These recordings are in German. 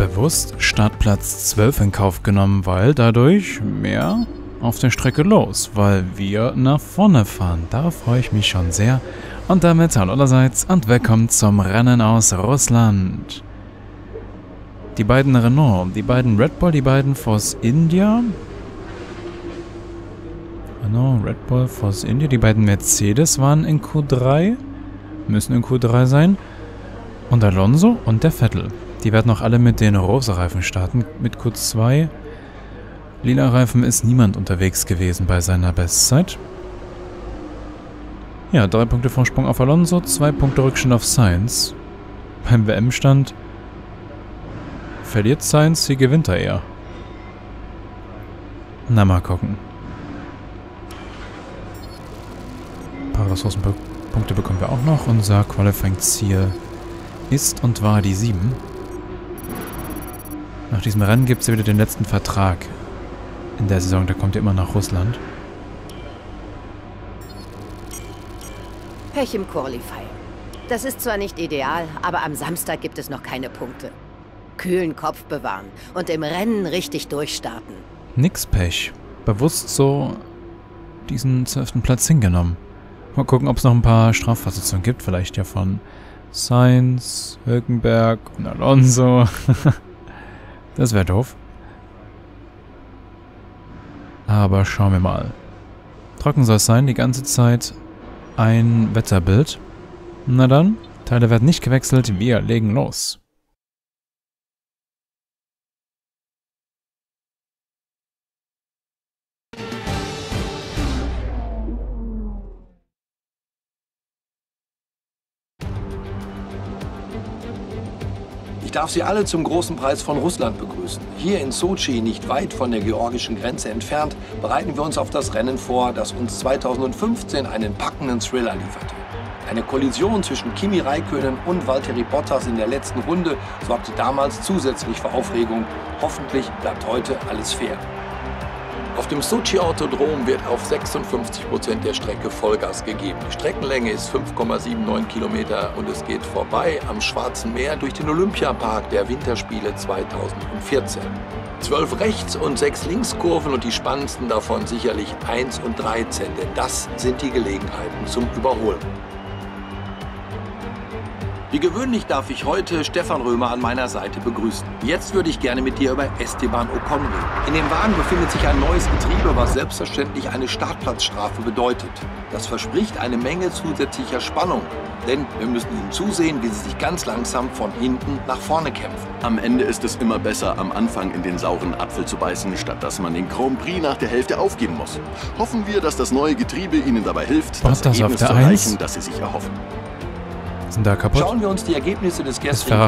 bewusst Startplatz 12 in Kauf genommen, weil dadurch mehr auf der Strecke los, weil wir nach vorne fahren. Darauf freue ich mich schon sehr. Und damit hallo allerseits und willkommen zum Rennen aus Russland. Die beiden Renault, die beiden Red Bull, die beiden Force India. Renault, Red Bull, Force India, die beiden Mercedes waren in Q3. Müssen in Q3 sein. Und Alonso und der Vettel. Die werden auch alle mit den rosa Reifen starten, mit Q2. Lila Reifen ist niemand unterwegs gewesen bei seiner Bestzeit. Ja, drei Punkte Vorsprung auf Alonso, zwei Punkte Rückstand auf Sainz. Beim WM-Stand verliert Sainz, sie gewinnt er eher. Na, mal gucken. Ein paar Ressourcenpunkte bekommen wir auch noch. Unser Qualifying-Ziel ist und war die 7. Nach diesem Rennen gibt es wieder den letzten Vertrag in der Saison. Der kommt ja immer nach Russland. Pech im Qualify. Das ist zwar nicht ideal, aber am Samstag gibt es noch keine Punkte. Kühlen Kopf bewahren und im Rennen richtig durchstarten. Nix Pech. Bewusst so diesen zwölften Platz hingenommen. Mal gucken, ob es noch ein paar Strafversetzungen gibt. Vielleicht ja von Sainz, Hülkenberg und Alonso. das wäre doof. Aber schauen wir mal. Trocken soll es sein, die ganze Zeit ein Wetterbild. Na dann, Teile werden nicht gewechselt, wir legen los. Ich darf Sie alle zum großen Preis von Russland begrüßen. Hier in Sochi, nicht weit von der georgischen Grenze entfernt, bereiten wir uns auf das Rennen vor, das uns 2015 einen packenden Thriller lieferte. Eine Kollision zwischen Kimi Räikkönen und Valtteri Bottas in der letzten Runde sorgte damals zusätzlich für Aufregung. Hoffentlich bleibt heute alles fair. Auf dem Sochi-Autodrom wird auf 56 Prozent der Strecke Vollgas gegeben. Die Streckenlänge ist 5,79 Kilometer und es geht vorbei am Schwarzen Meer durch den Olympiapark der Winterspiele 2014. Zwölf Rechts- und sechs Linkskurven und die spannendsten davon sicherlich 1 und 13, denn das sind die Gelegenheiten zum Überholen. Wie gewöhnlich darf ich heute Stefan Römer an meiner Seite begrüßen. Jetzt würde ich gerne mit dir über Esteban Ocon reden. In dem Wagen befindet sich ein neues Getriebe, was selbstverständlich eine Startplatzstrafe bedeutet. Das verspricht eine Menge zusätzlicher Spannung. Denn wir müssen ihnen zusehen, wie sie sich ganz langsam von hinten nach vorne kämpfen. Am Ende ist es immer besser, am Anfang in den sauren Apfel zu beißen, statt dass man den Grand Prix nach der Hälfte aufgeben muss. Hoffen wir, dass das neue Getriebe Ihnen dabei hilft, das das auf Ergebnis der zu erreichen, das Sie sich erhoffen. Sind da kaputt? Schauen wir uns die Ergebnisse des gestrigen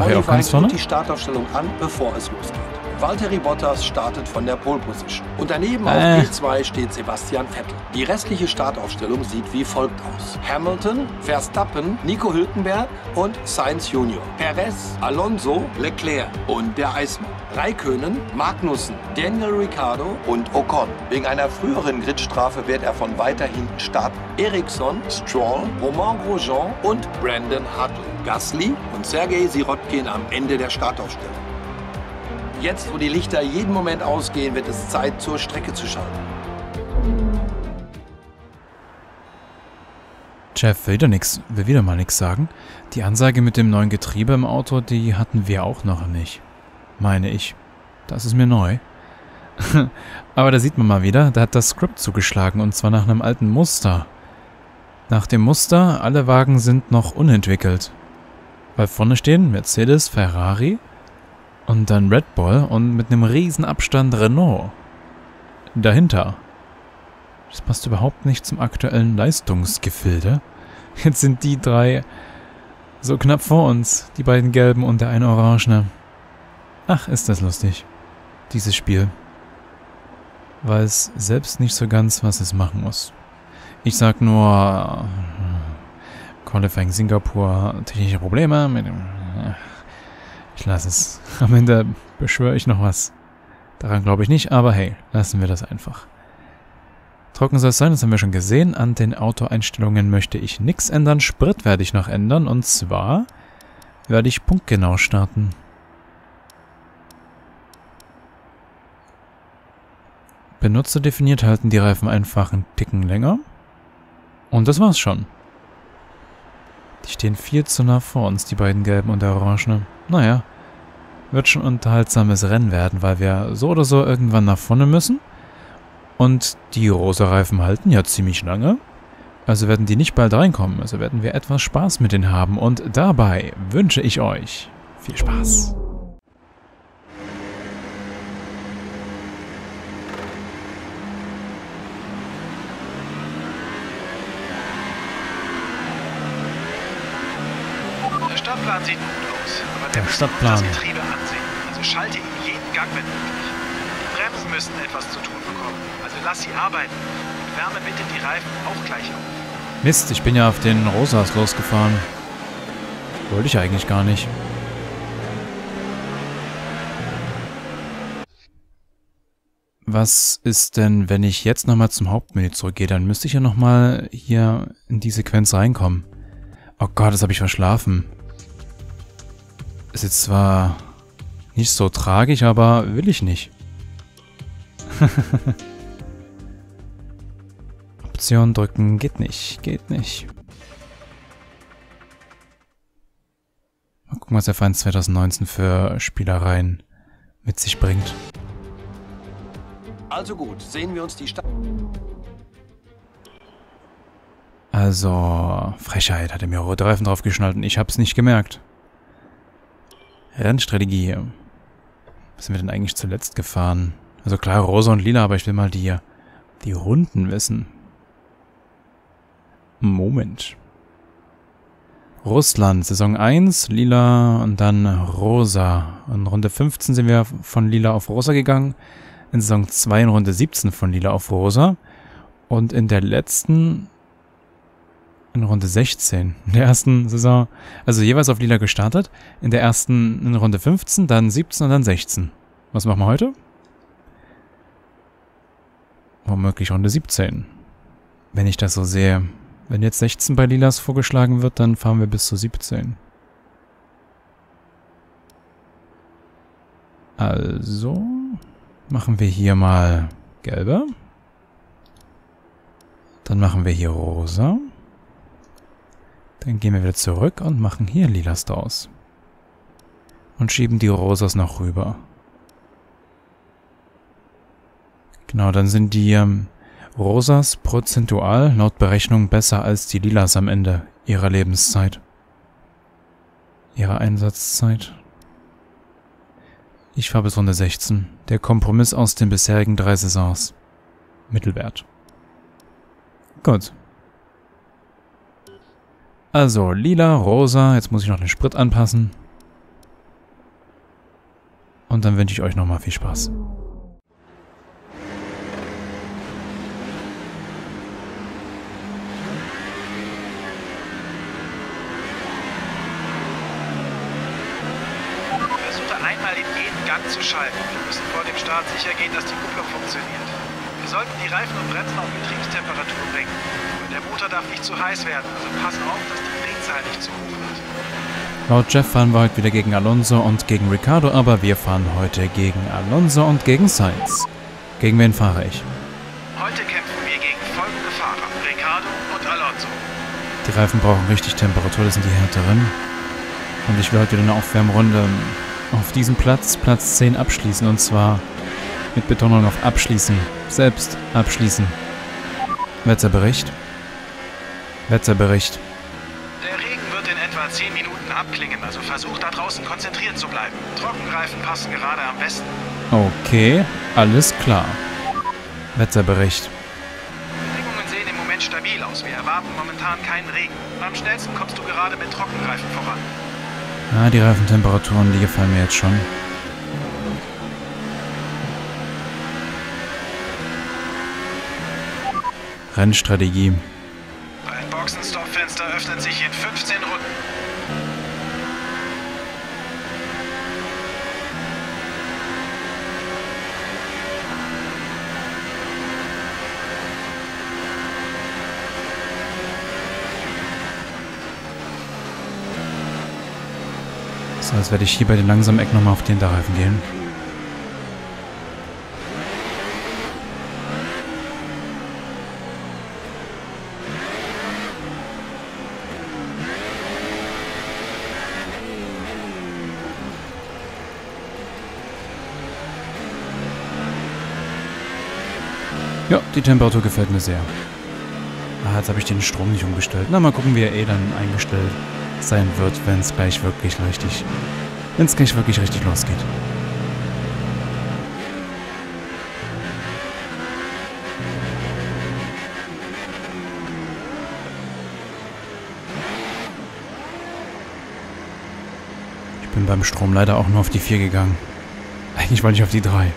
vorne? und die Startaufstellung an, bevor es losgeht. Valtteri Bottas startet von der Pole Position. Und daneben Äh. auf P2 steht Sebastian Vettel. Die restliche Startaufstellung sieht wie folgt aus. Hamilton, Verstappen, Nico Hülkenberg und Sainz Junior. Perez, Alonso, Leclerc und der Eismann. Raikönen, Magnussen, Daniel Ricciardo und Ocon. Wegen einer früheren Gridstrafe wird er von weiter hinten starten. Ericsson, Stroll, Romain Grosjean und Brandon Hartley. Gasly und Sergei Sirotkin am Ende der Startaufstellung. Jetzt, wo die Lichter jeden Moment ausgehen, wird es Zeit, zur Strecke zu schalten. Jeff will wieder nix, will wieder mal nichts sagen. Die Ansage mit dem neuen Getriebe im Auto, die hatten wir auch noch nicht. Meine ich. Das ist mir neu. Aber da sieht man mal wieder, da hat das Skript zugeschlagen und zwar nach einem alten Muster. Nach dem Muster, alle Wagen sind noch unentwickelt. Weil vorne stehen Mercedes, Ferrari und dann Red Bull und mit einem riesen Abstand Renault. Dahinter. Das passt überhaupt nicht zum aktuellen Leistungsgefilde. Jetzt sind die drei so knapp vor uns, die beiden gelben und der eine orangene. Ach, ist das lustig. Dieses Spiel. Weiß selbst nicht so ganz, was es machen muss. Ich sag nur äh, Qualifying Singapur, technische Probleme mit dem. äh, ich lasse es. Am Ende beschwöre ich noch was. Daran glaube ich nicht, aber hey, lassen wir das einfach. Trocken soll es sein, das haben wir schon gesehen. An den Autoeinstellungen möchte ich nichts ändern. Sprit werde ich noch ändern und zwar werde ich punktgenau starten. Benutzer definiert halten die Reifen einfach einen Ticken länger. Und das war's schon. Die stehen viel zu nah vor uns, die beiden gelben und der orangene. Naja, wird schon unterhaltsames Rennen werden, weil wir so oder so irgendwann nach vorne müssen. Und die rosa Reifen halten ja ziemlich lange. Also werden die nicht bald reinkommen, also werden wir etwas Spaß mit denen haben. Und dabei wünsche ich euch viel Spaß. Der Aus, aber Der müssen Stadtplan. das Getriebe ansehen. Also schalte ihn jeden Gang, möglich. Die Bremsen müssen etwas zu tun bekommen, also lass sie arbeiten. Und wärme bitte die Reifen auch gleich auf. Mist, ich bin ja auf den Rosas losgefahren. Wollte ich eigentlich gar nicht. Was ist denn, wenn ich jetzt nochmal zum Hauptmenü zurückgehe? Dann müsste ich ja nochmal hier in die Sequenz reinkommen. Oh Gott, das habe ich verschlafen. Ist jetzt zwar nicht so tragisch, aber will ich nicht. Option drücken geht nicht, geht nicht. Mal gucken, was der Feind 2019 für Spielereien mit sich bringt. Also gut, sehen wir uns die Stadt. Also, Frechheit, hat er mir rote Reifen draufgeschnallt und ich hab's nicht gemerkt. Rennstrategie. Was sind wir denn eigentlich zuletzt gefahren? Also klar, rosa und lila, aber ich will mal die, die Runden wissen. Moment. Russland, Saison 1, lila und dann rosa. In Runde 15 sind wir von lila auf rosa gegangen. In Saison 2 in Runde 17 von lila auf rosa. Und in der letzten in Runde 16. In der ersten Saison, also jeweils auf lila gestartet. In der ersten in Runde 15, dann 17 und dann 16. Was machen wir heute? Womöglich Runde 17. Wenn ich das so sehe. Wenn jetzt 16 bei Lilas vorgeschlagen wird, dann fahren wir bis zu 17. Also machen wir hier mal gelbe. Dann machen wir hier rosa. Dann gehen wir wieder zurück und machen hier lilas draus. Und schieben die Rosas noch rüber. Genau, dann sind die ähm, Rosas prozentual laut Berechnung besser als die Lilas am Ende ihrer Lebenszeit. Ihrer Einsatzzeit. Ich fahre bis Runde 16. Der Kompromiss aus den bisherigen drei Saisons. Mittelwert. Gut. Also, lila, rosa. Jetzt muss ich noch den Sprit anpassen. Und dann wünsche ich euch nochmal viel Spaß. Einmal in jeden Gang zu schalten. Wir müssen vor dem Start sicher gehen, dass die Kupplung funktioniert. Wir sollten die Reifen und Bremsen auf Betriebstemperatur bringen. Der Motor darf nicht zu heiß werden, also pass auf, dass die Drehzahl nicht zu hoch wird. Laut Jeff fahren wir heute wieder gegen Alonso und gegen Ricardo, aber wir fahren heute gegen Alonso und gegen Sainz. Gegen wen fahre ich? Heute kämpfen wir gegen folgende Fahrer, Ricardo und Alonso. Die Reifen brauchen richtig Temperatur, das sind die härteren. Und ich will heute wieder eine Aufwärmrunde auf diesem Platz, Platz 10, abschließen. Und zwar mit Betonung auf abschließen. Selbst abschließen. Wetterbericht. Wetterbericht. Der Regen wird in etwa 10 Minuten abklingen, also versuch da draußen konzentriert zu bleiben. Trockenreifen passen gerade am besten. Okay, alles klar. Wetterbericht. Bedingungen sehen im Moment stabil aus. Wir erwarten momentan keinen Regen. Am schnellsten kommst du gerade mit Trockenreifen voran. Ah, die Reifentemperaturen, die gefallen mir jetzt schon. Rennstrategie. Dein Boxenstoppfenster öffnet sich in 15 Runden. So, jetzt werde ich hier bei den langsamen Eck nochmal auf den Hinterreifen gehen. Die Temperatur gefällt mir sehr. Ah, jetzt habe ich den Strom nicht umgestellt. Na, mal gucken, wie er eh dann eingestellt sein wird, wenn es gleich wirklich richtig... Wenn es gleich wirklich richtig losgeht. Ich bin beim Strom leider auch nur auf die 4 gegangen. Eigentlich wollte ich auf die 3.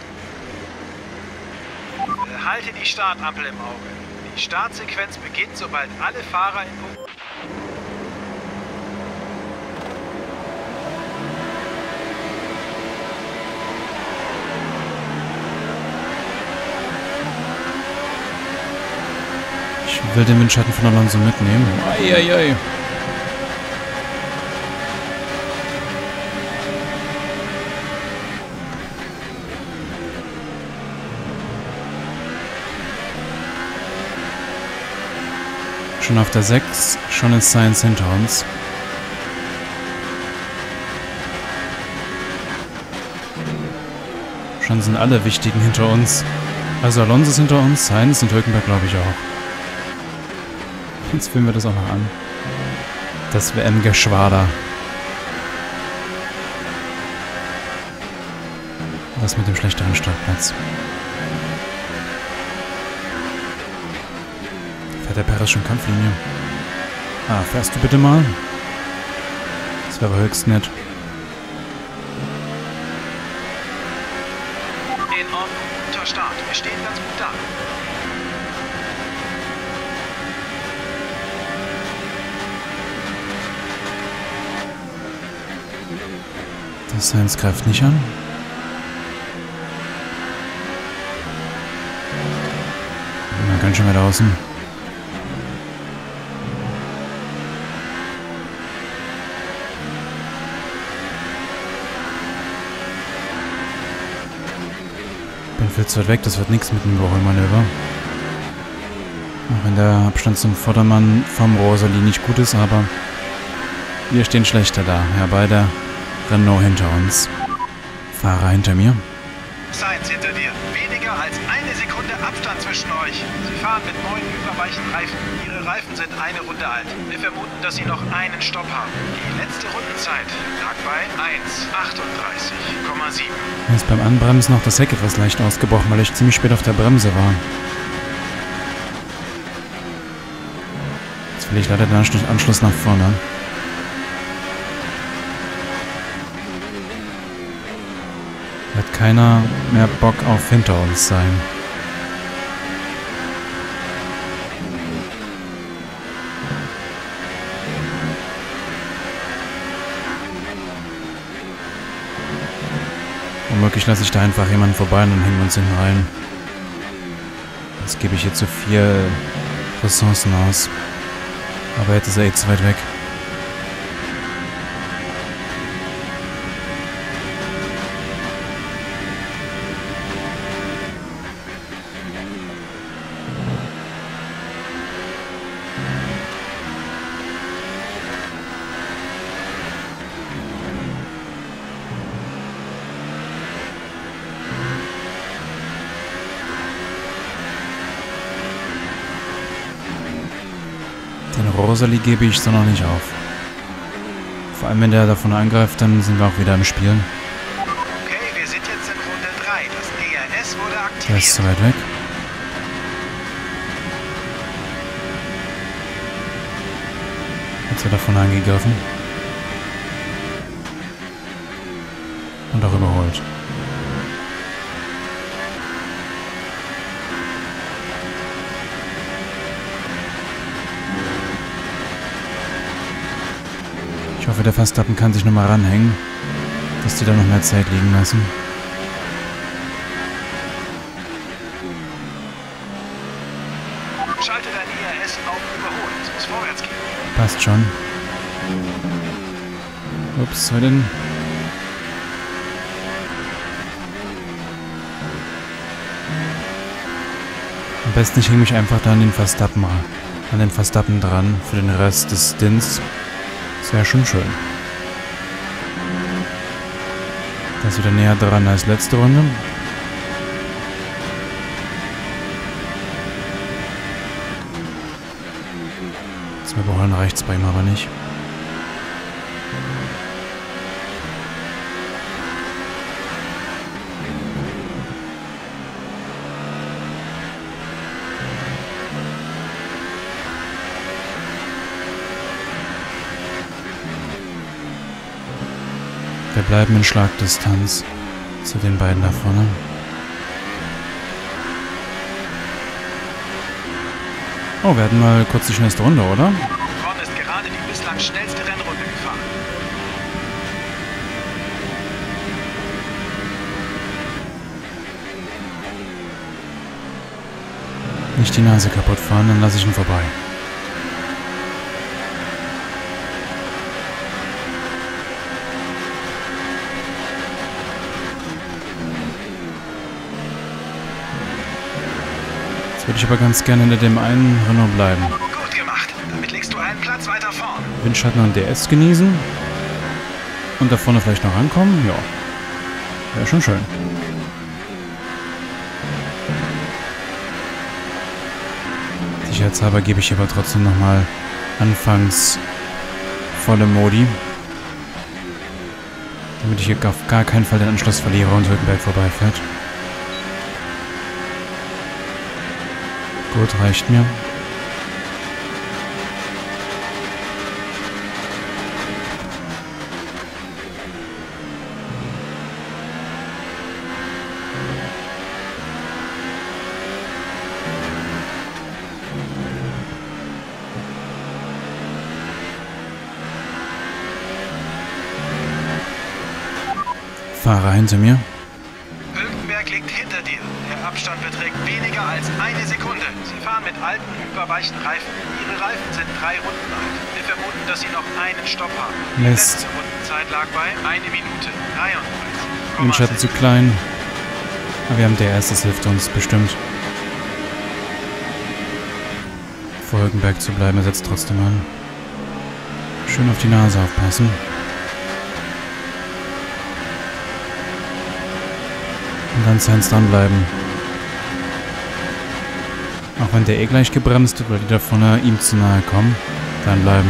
Die Startampel im Auge. Die Startsequenz beginnt, sobald alle Fahrer in Punkt... Ich will den Windschatten von Alonso mitnehmen. Eieiei. Schon auf der 6, schon ist Science hinter uns. Schon sind alle Wichtigen hinter uns. Also Alonso ist hinter uns, Sainz und Hülkenberg glaube ich auch. Jetzt fühlen wir das auch noch an. Das WM-Geschwader. Das mit dem schlechteren Startplatz. Der schon Kampflinie? Ah, fährst du bitte mal? Das wäre höchst nett. In Ordnung, guter Start. Wir stehen ganz gut da. Das Sainz greift nicht an. Na, ganz schön weit außen. Viel zu weit weg, das wird nichts mit dem Überholmanöver. Auch wenn der Abstand zum Vordermann vom Rosali nicht gut ist, aber wir stehen schlechter da. Ja, beide Renault hinter uns. Fahrer hinter mir. Sainz hinter dir. Weniger als eine Sekunde Abstand zwischen euch. Sie fahren mit neuen überweichen Reifen. Ihre Reifen sind eine Runde alt. Wir vermuten, dass sie noch einen Stopp haben. Die letzte Rundenzeit lag bei 1,38,7. Mir ist beim Anbremsen noch das Heck etwas leicht ausgebrochen, weil ich ziemlich spät auf der Bremse war. Jetzt will ich leider den Anschluss nach vorne. Keiner mehr Bock auf hinter uns sein. Womöglich lasse ich da einfach jemanden vorbei und dann hängen wir uns hinten rein. Jetzt gebe ich hier zu viel Ressourcen aus. Aber jetzt ist er eh zu weit weg. Rosalie gebe ich so noch nicht auf. Vor allem, wenn der davon angreift, dann sind wir auch wieder im Spiel. Okay, wir sind jetzt in Runde 3. Das DRS wurde Der ist aktiviert. zu weit weg. Jetzt wird er davon angegriffen. Der Verstappen kann sich nochmal ranhängen, dass die da noch mehr Zeit liegen lassen. Schalte dein IRS auf Überholen. Es muss vorwärts gehen. Passt schon. Ups, was denn? Am besten ich hänge mich einfach da an den Verstappen, an den Verstappen dran für den Rest des Stints. Ist ja schon schön. Das ist wieder näher dran als letzte Runde. Zwei Das reicht es bei ihm aber nicht. Bleiben in Schlagdistanz zu den beiden da vorne. Oh, wir hatten mal kurz die schnellste Runde, oder? Ron ist gerade die bislang schnellste Rennrunde gefahren. Nicht die Nase kaputt fahren, dann lasse ich ihn vorbei. Würde ich aber ganz gerne hinter dem einen Renault bleiben. Gut gemacht. Damit legst du einen Platz weiter vorn. Windschatten und DS genießen. Und da vorne vielleicht noch rankommen? Ja. Wäre schon schön. Sicherheitshalber gebe ich aber trotzdem nochmal anfangs volle Modi. Damit ich hier auf gar keinen Fall den Anschluss verliere und Hülkenberg vorbeifährt. Gut, reicht mir. Fahrer hinter mir. Hülkenberg liegt hinter dir. Der Abstand beträgt weniger als eine Sekunde. Sie fahren mit alten, überweichen Reifen. Ihre Reifen sind drei Runden alt. Wir vermuten, dass sie noch einen Stopp haben. Die Mist. letzte Rundenzeit lag bei 1 Minute 33. Windschatten zu klein. Aber wir haben DS, das hilft uns bestimmt. Vor Hülkenberg zu bleiben, er setzt trotzdem an. Schön auf die Nase aufpassen. Und ganz hands dranbleiben. Auch wenn der eh gleich gebremst wird, weil die da vorne ihm zu nahe kommen, dann bleiben.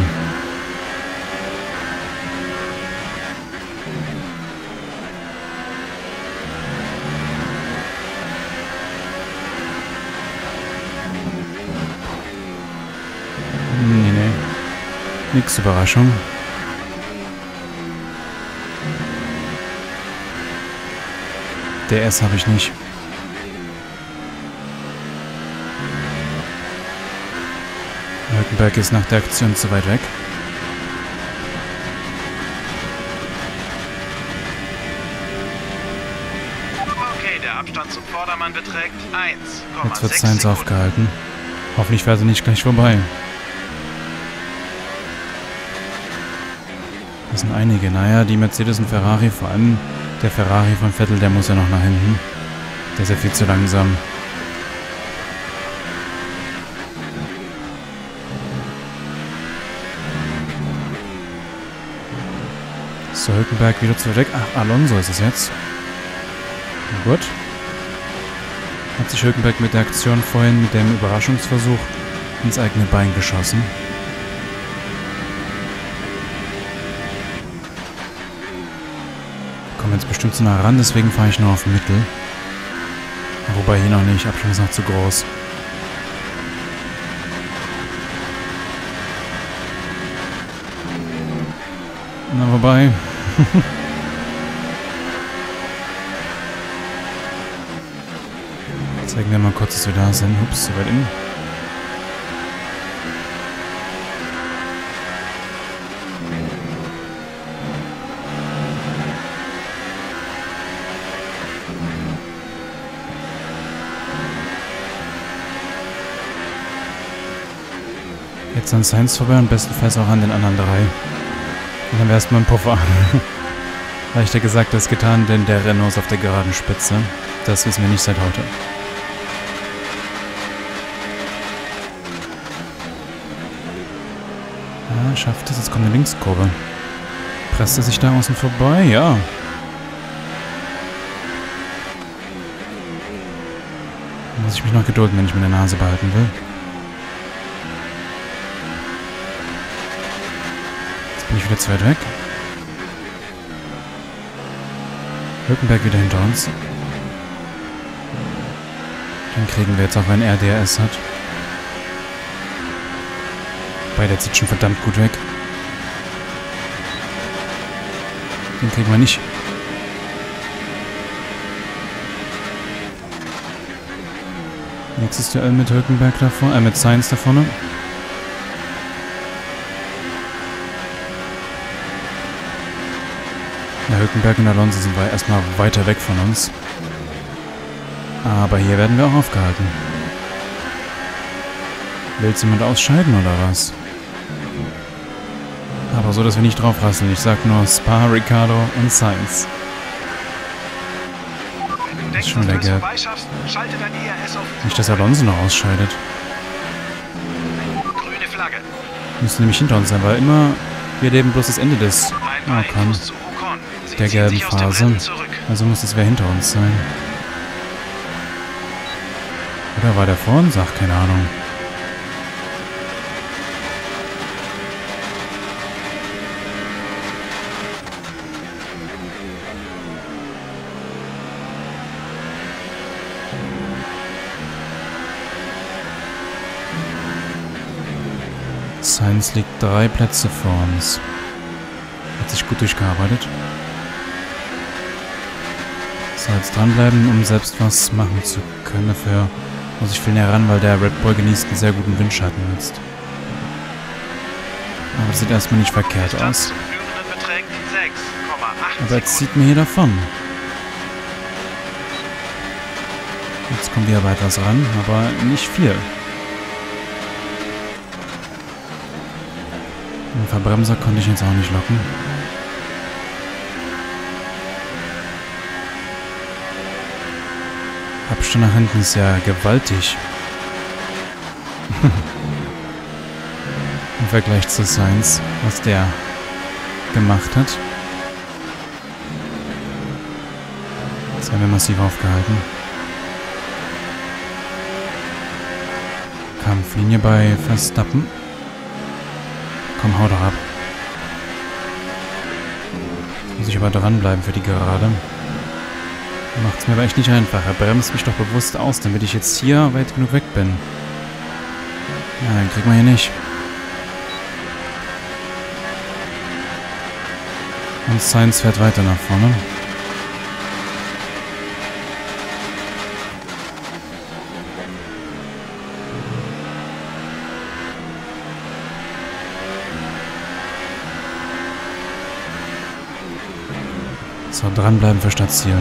Nee, nee. Nix Überraschung. DS habe ich nicht. Hülkenberg ist nach der Aktion zu weit weg. Okay, der Abstand zum Vordermann beträgt 1,6 Jetzt wird Sekunden. aufgehalten. Hoffentlich fährt er nicht gleich vorbei. Das sind einige. Naja, die Mercedes und Ferrari, vor allem der Ferrari von Vettel, der muss ja noch nach hinten. Der ist ja viel zu langsam. So, Hülkenberg wieder zu weg. Ach, Alonso ist es jetzt. Na gut. Hat sich Hülkenberg mit der Aktion vorhin mit dem Überraschungsversuch ins eigene Bein geschossen. Kommen jetzt bestimmt zu nah ran, deswegen fahre ich nur auf Mittel. Wobei hier noch nicht, Abstand ist noch zu groß. Na, wobei. Zeigen wir mal kurz, dass wir da sind. Ups, so weit in. Jetzt an Science vorbei und bestenfalls auch an den anderen drei. Dann wäre erstmal ein Puffer. Leichter gesagt als getan, denn der Renault ist auf der geraden Spitze. Das wissen wir nicht seit heute. Ja, schafft es. Jetzt kommt eine Linkskurve. Presst er sich da außen vorbei? Ja. Muss ich mich noch gedulden, wenn ich meine Nase behalten will. Wieder zu weit weg? Hülkenberg wieder hinter uns. Den kriegen wir jetzt auch, wenn er DRS hat. Bei der zieht schon verdammt gut weg. Den kriegen wir nicht. Nächstes Duell mit Hülkenberg da vorne, äh, mit Science da vorne. Ja, Hülkenberg und Alonso sind wir erstmal weiter weg von uns. Aber hier werden wir auch aufgehalten. Willst du jemand ausscheiden oder was? Aber so, dass wir nicht draufrasseln. Ich sag nur Spa, Ricardo und Sainz. Denkst, schon ERS auf Nicht, dass Alonso noch ausscheidet. Müsste nämlich hinter uns sein, weil immer wir leben bloß das Ende des Ein paar der gelben Phase. Also muss es wer hinter uns sein. Oder war der vor uns? Ach, keine Ahnung. Science liegt drei Plätze vor uns. Hat sich gut durchgearbeitet. Jetzt dranbleiben, um selbst was machen zu können. Dafür muss ich viel näher ran, weil der Red Bull genießt einen sehr guten Windschatten jetzt. Aber das sieht erstmal nicht verkehrt aus. zum Führenden beträgt 6,8 Aber jetzt zieht mir hier davon. Jetzt kommen wir aber etwas ran, aber nicht viel. Den Verbremser konnte ich jetzt auch nicht locken. Abstand nach hinten ist ja gewaltig. Im Vergleich zu Sainz, was der gemacht hat. Jetzt werden wir massiv aufgehalten. Kampflinie bei Verstappen. Komm, hau doch ab. Muss ich aber dranbleiben für die Gerade. Macht's mir aber echt nicht einfach. Er bremst mich doch bewusst aus, damit ich jetzt hier weit genug weg bin. Ja, den kriegt man hier nicht. Und Science fährt weiter nach vorne. So, dranbleiben für Stadtziel.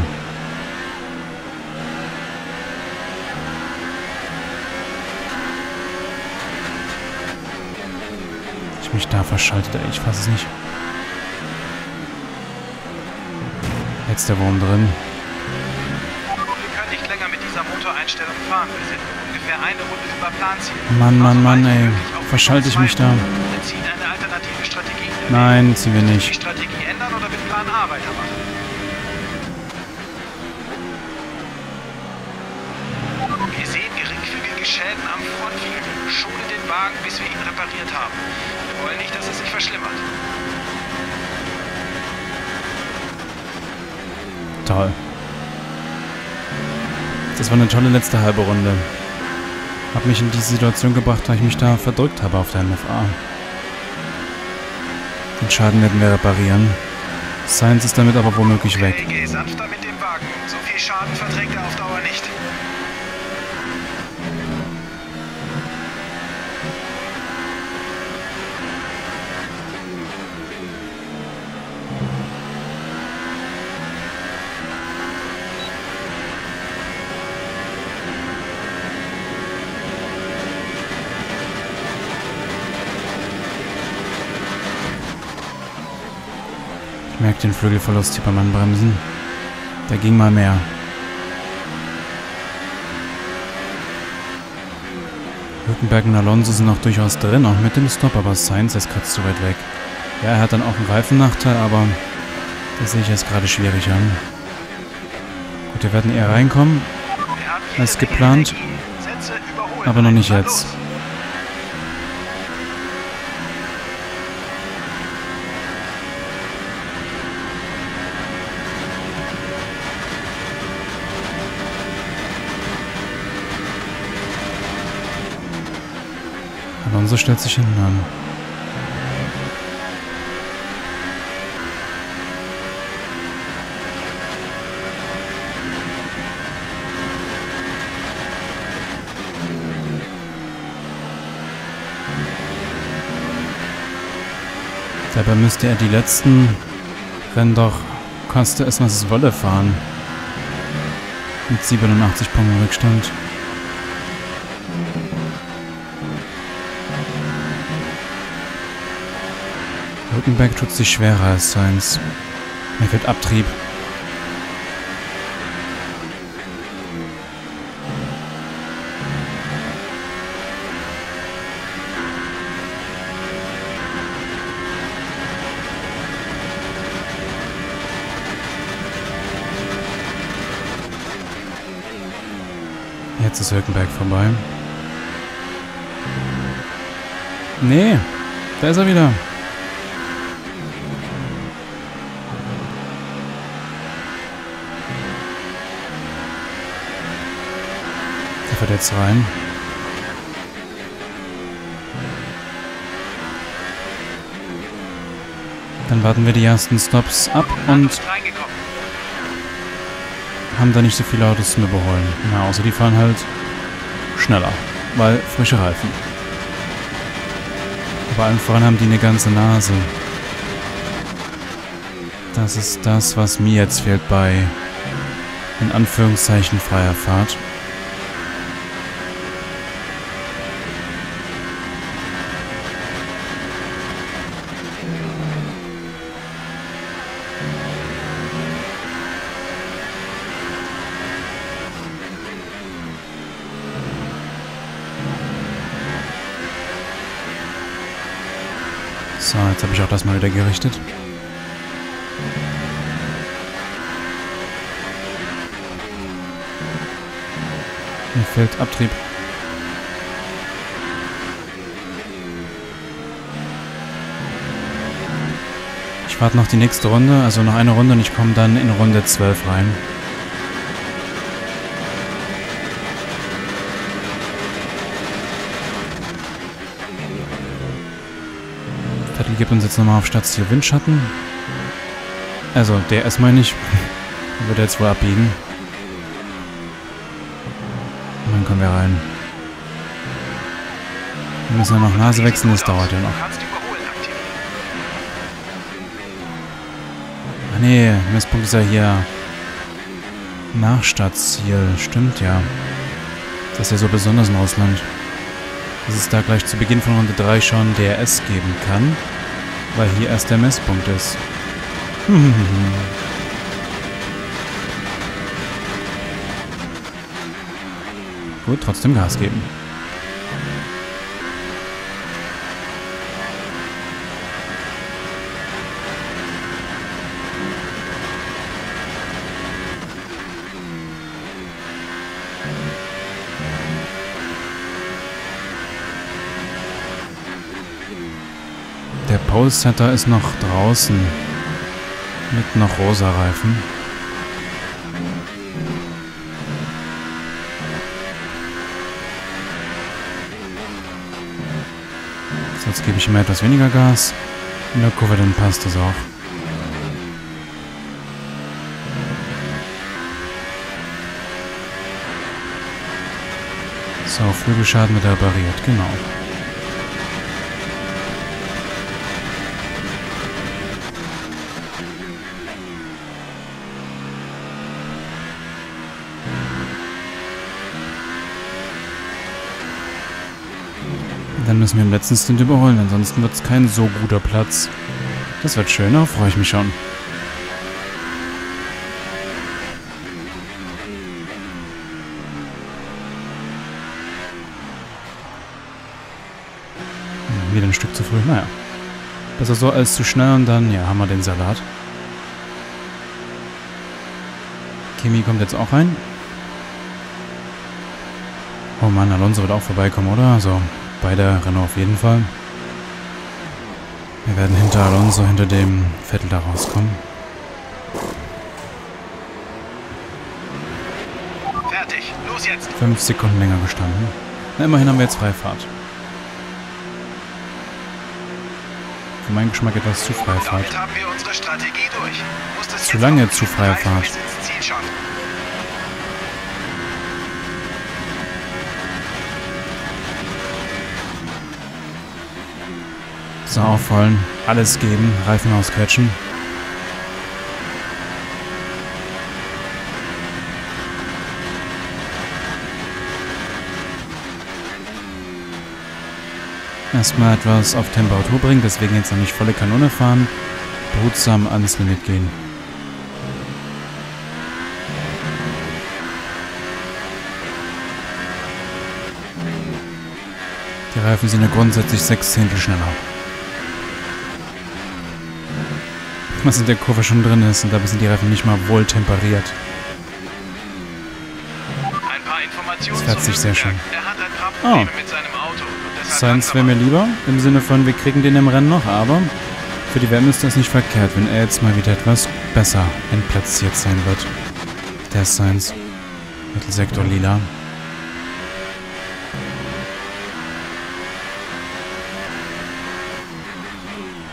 Mich da verschaltet, ey, ich fass es nicht. Jetzt der Wurm drin. Wir können nicht länger mit dieser Motoreinstellung fahren. Wir sind ungefähr eine Runde über Planziel. Mann, Mann, Mann, ey. Verschalte ich mich da. Nein, ziehen wir nicht. Strategie ändern oder mit Plan A weitermachen? Wir sehen geringfügige Schäden am Frontflügel. Schone den Wagen, bis wir ihn repariert haben. Wir wollen nicht, dass es sich verschlimmert. Toll. Das war eine tolle letzte halbe Runde. Hab mich in diese Situation gebracht, weil ich mich da verdrückt habe auf der MFA. Den Schaden werden wir reparieren. Science ist damit aber womöglich weg. Hey, geh sanfter mit dem Wagen. So viel Schaden verträgt er auf Dauer nicht. Merke den Flügelverlust hier beim Anbremsen. Da ging mal mehr. Hülkenberg und Alonso sind noch durchaus drin, auch mit dem Stop, aber Sainz ist gerade zu weit weg. Ja, er hat dann auch einen Reifennachteil, aber das sehe ich jetzt gerade schwierig an. Gut, wir werden eher reinkommen, Als geplant, aber noch nicht jetzt. Alonso stellt sich hinten an. Dabei müsste er die letzten Rennen doch koste es, was es wolle, fahren. Mit 87 Punkten Rückstand. Hülkenberg tut sich schwerer als Sainz. Mir fehlt Abtrieb. Jetzt ist Hülkenberg vorbei. Nee, da ist er wieder. Jetzt rein. Dann warten wir die ersten Stops ab und haben da nicht so viele Autos zum Überholen. Na, außer die fahren halt schneller, weil frische Reifen. Aber allen voran haben die eine ganze Nase. Das ist das, was mir jetzt fehlt bei in Anführungszeichen freier Fahrt. Das mal wieder gerichtet. Mir fehlt Abtrieb. Ich warte noch die nächste Runde, also noch eine Runde und ich komme dann in Runde 12 rein. Gibt uns jetzt nochmal auf Station Windschatten. Also, der erstmal nicht. Wird jetzt wohl abbiegen. Und dann kommen wir rein. Wir müssen ja noch Nase wechseln, das dauert ja noch. Ah nee, Messpunkt ist ja hier. Nachstartziel, stimmt ja. Das ist ja so besonders in Russland. Dass es da gleich zu Beginn von Runde 3 schon DRS geben kann. Weil hier erst der Messpunkt ist. Gut, trotzdem Gas geben. Der Pole Setter ist noch draußen. Mit noch rosa Reifen. So, jetzt gebe ich ihm etwas weniger Gas. In der Kurve, dann passt das auch. So, Flügelschaden wird repariert, genau. Müssen wir im letzten Stint überholen, ansonsten wird es kein so guter Platz. Das wird schön, darauf freue ich mich schon. Hm, Wieder ein Stück zu früh, naja. Besser so als zu schnell und dann, ja, haben wir den Salat. Kimi kommt jetzt auch rein. Oh Mann, Alonso wird auch vorbeikommen, oder? Also, bei der Renault auf jeden Fall. Wir werden hinter Alonso, hinter dem Vettel da rauskommen. Fertig. Los jetzt. Fünf Sekunden länger gestanden. Na, immerhin haben wir jetzt Freifahrt. Für meinen Geschmack etwas zu freie Fahrt. Damit haben wir So, aufrollen. Alles geben. Reifen ausquetschen. Erstmal etwas auf Temperatur bringen, deswegen jetzt noch nicht volle Kanone fahren. Behutsam ans Limit gehen. Die Reifen sind ja grundsätzlich sechs Zehntel schneller. Was in der Kurve schon drin ist und dabei sind die Reifen nicht mal wohl temperiert. Ein paar Informationen Das fährt sich sehr schön. Oh. Science wäre mir lieber, im Sinne von, wir kriegen den im Rennen noch, aber für die WM ist das nicht verkehrt, wenn er jetzt mal wieder etwas besser entplatziert sein wird. Der Science. Mittelsektor lila.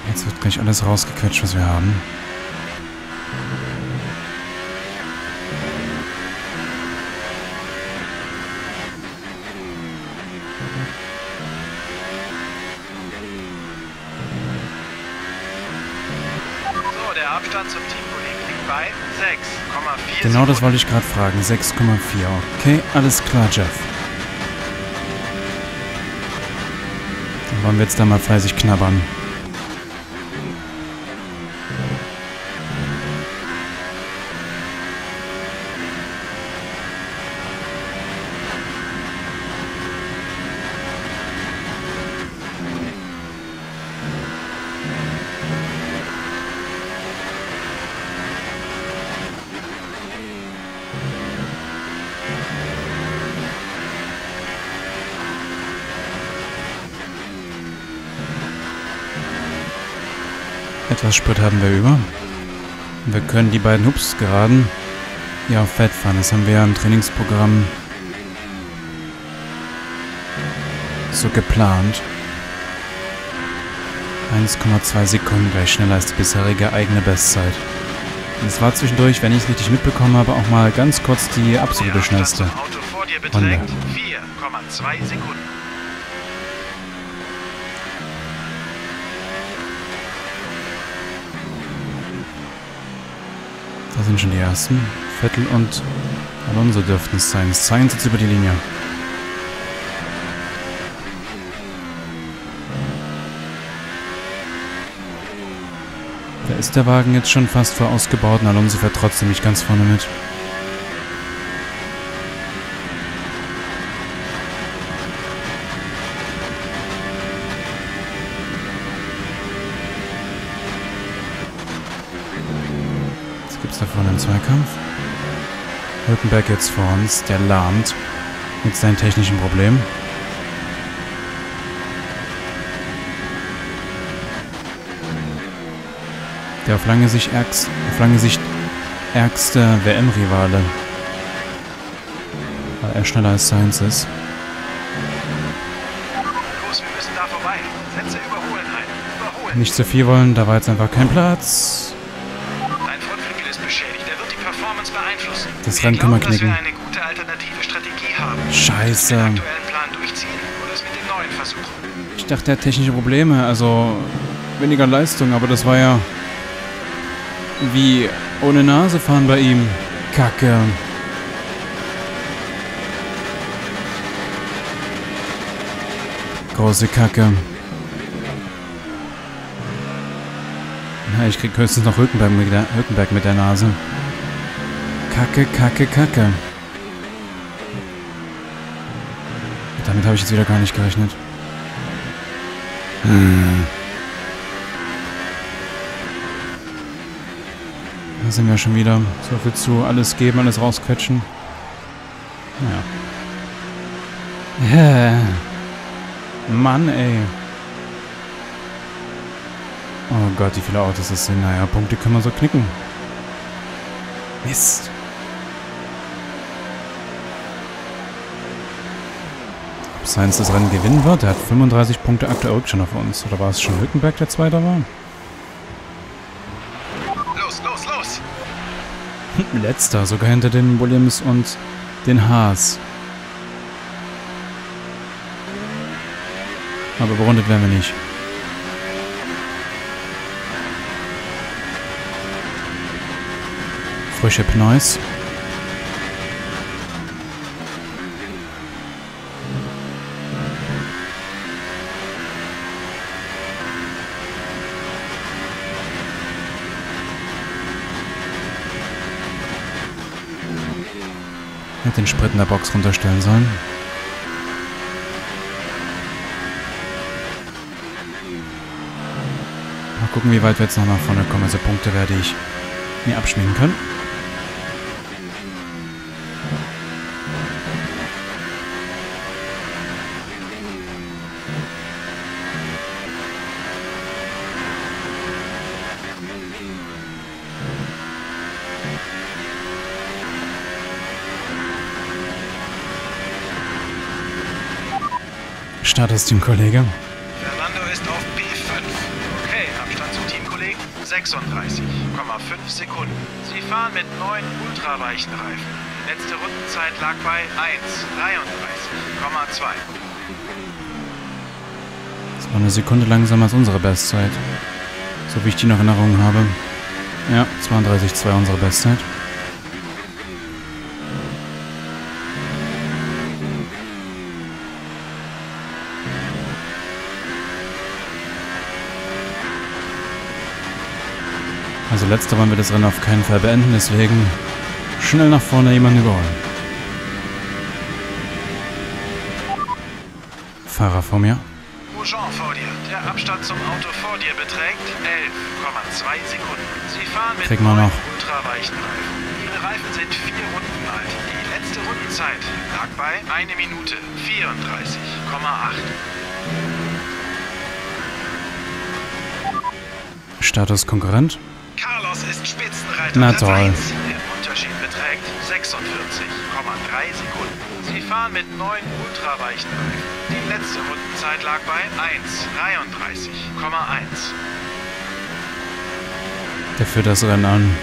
Jetzt wird gleich alles rausgequetscht, was wir haben. So, der Abstand zum Teamkollegen liegt bei 6,4 Genau das wollte ich gerade fragen. 6,4. Okay, alles klar, Jeff. Dann wollen wir jetzt da mal fleißig knabbern. Etwas Sprit haben wir über. Wir können die beiden Hups geraden ja auf Fett fahren. Das haben wir ja im Trainingsprogramm so geplant. 1,2 Sekunden gleich schneller als die bisherige eigene Bestzeit. Und es war zwischendurch, wenn ich es richtig mitbekommen habe, auch mal ganz kurz die absolute schnellste. beträgt 4,2 Sekunden. Sind schon die ersten. Vettel und Alonso dürften es sein. Sainz jetzt über die Linie. Da ist der Wagen jetzt schon fast vor ausgebaut und Alonso fährt trotzdem nicht ganz vorne mit. Jetzt gibt es da vorne einen Zweikampf. Hülkenberg jetzt vor uns, der lahmt mit seinen technischen Problemen. Der auf lange Sicht, ärgst, auf lange Sicht ärgste WM-Rivale. Weil er schneller als Sainz ist. Los, wir müssen da vorbei. Setze überholen ein. Überholen. Nicht zu viel wollen, da war jetzt einfach kein Platz. Das Rennen können wir dass knicken. wir eine gute alternative Strategie haben. Scheiße. Den aktuellen Plan durchziehen oder es mit dem neuen versuchen. Ich dachte, er hat technische Probleme, also weniger Leistung, aber das war ja wie ohne Nase fahren bei ihm. Kacke. Große Kacke. Na, ich krieg höchstens noch Hülkenberg mit der, Hülkenberg mit der Nase. Kacke, Kacke, Kacke. Damit habe ich jetzt wieder gar nicht gerechnet. Hm. Da sind wir schon wieder. So viel zu alles geben, alles rausquetschen. Naja. Ja. Mann, ey. Oh Gott, wie viele Autos das sind. Naja, Punkte können wir so knicken. Mist. Ob Sainz das Rennen gewinnen wird. Er hat 35 Punkte aktuell schon auf uns. Oder war es schon Hülkenberg, der Zweiter war? Los, los, los! Letzter, sogar hinter den Williams und den Haas. Aber berundet werden wir nicht. Frische Pneus. Hätte den Sprit in der Box runterstellen sollen. Mal gucken, wie weit wir jetzt noch nach vorne kommen. Also Punkte werde ich mir abschminken können. Status Teamkollege. Fernando ist auf P5. Okay, Abstand zum Teamkollegen 36,5 Sekunden. Sie fahren mit neun ultraweichen Reifen. Letzte Rundenzeit lag bei 1,33,2. Das war eine Sekunde langsamer als unsere Bestzeit. So wie ich die noch in Erinnerung habe. Ja, 32,2 unsere Bestzeit. Also letzter wollen wir das Rennen auf keinen Fall beenden, deswegen schnell nach vorne jemanden überholen. Fahrer vor mir. Grosjean vor dir. Der Abstand zum Auto vor dir beträgt 11,2 Sekunden. Sie fahren mit Krieg mal neun noch. ultraweichen Reifen. Ihre Reifen sind vier Runden alt. Die letzte Rundenzeit lag bei 1 Minute 34,8. Status Konkurrent. Carlos ist Spitzenreiter. Na toll. Der Unterschied beträgt 46,3 Sekunden. Sie fahren mit neun ultraweichen Reifen. Die letzte Rundenzeit lag bei 1,33,1. Der führt das Rennen an.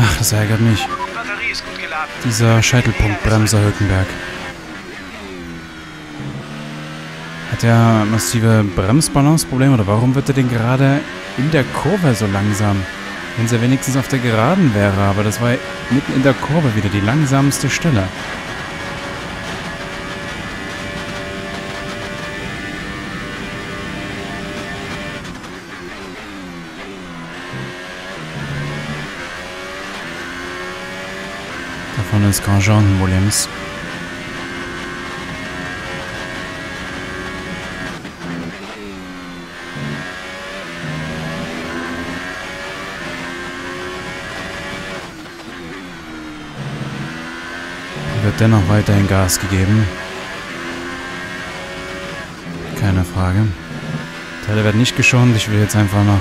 Ach, das ärgert mich. Dieser Scheitelpunktbremser Hülkenberg. Hat er massive Bremsbalanceprobleme oder warum wird er denn gerade in der Kurve so langsam? Wenn es ja wenigstens auf der Geraden wäre, aber das war mitten in der Kurve wieder die langsamste Stelle. Da vorne ist Grandjean Williams. Wird dennoch weiterhin Gas gegeben. Keine Frage. Teile werden nicht geschont. Ich will jetzt einfach noch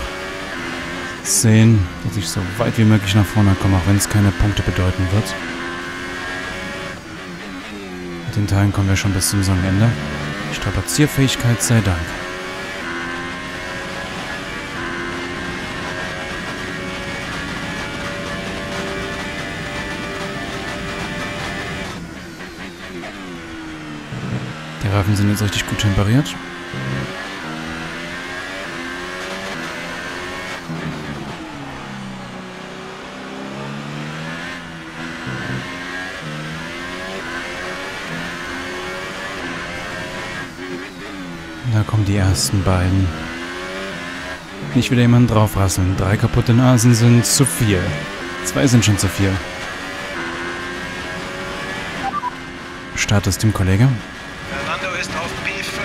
sehen, dass ich so weit wie möglich nach vorne komme, auch wenn es keine Punkte bedeuten wird. Den Teilen kommen wir schon bis zum Saisonende. Strapazierfähigkeit sei Dank. Die Reifen sind jetzt richtig gut temperiert. Da kommen die ersten beiden. Nicht wieder jemanden draufrasseln. Drei kaputte Nasen sind zu viel. Zwei sind schon zu viel. Start ist dem Kollege. Fernando ist auf P5.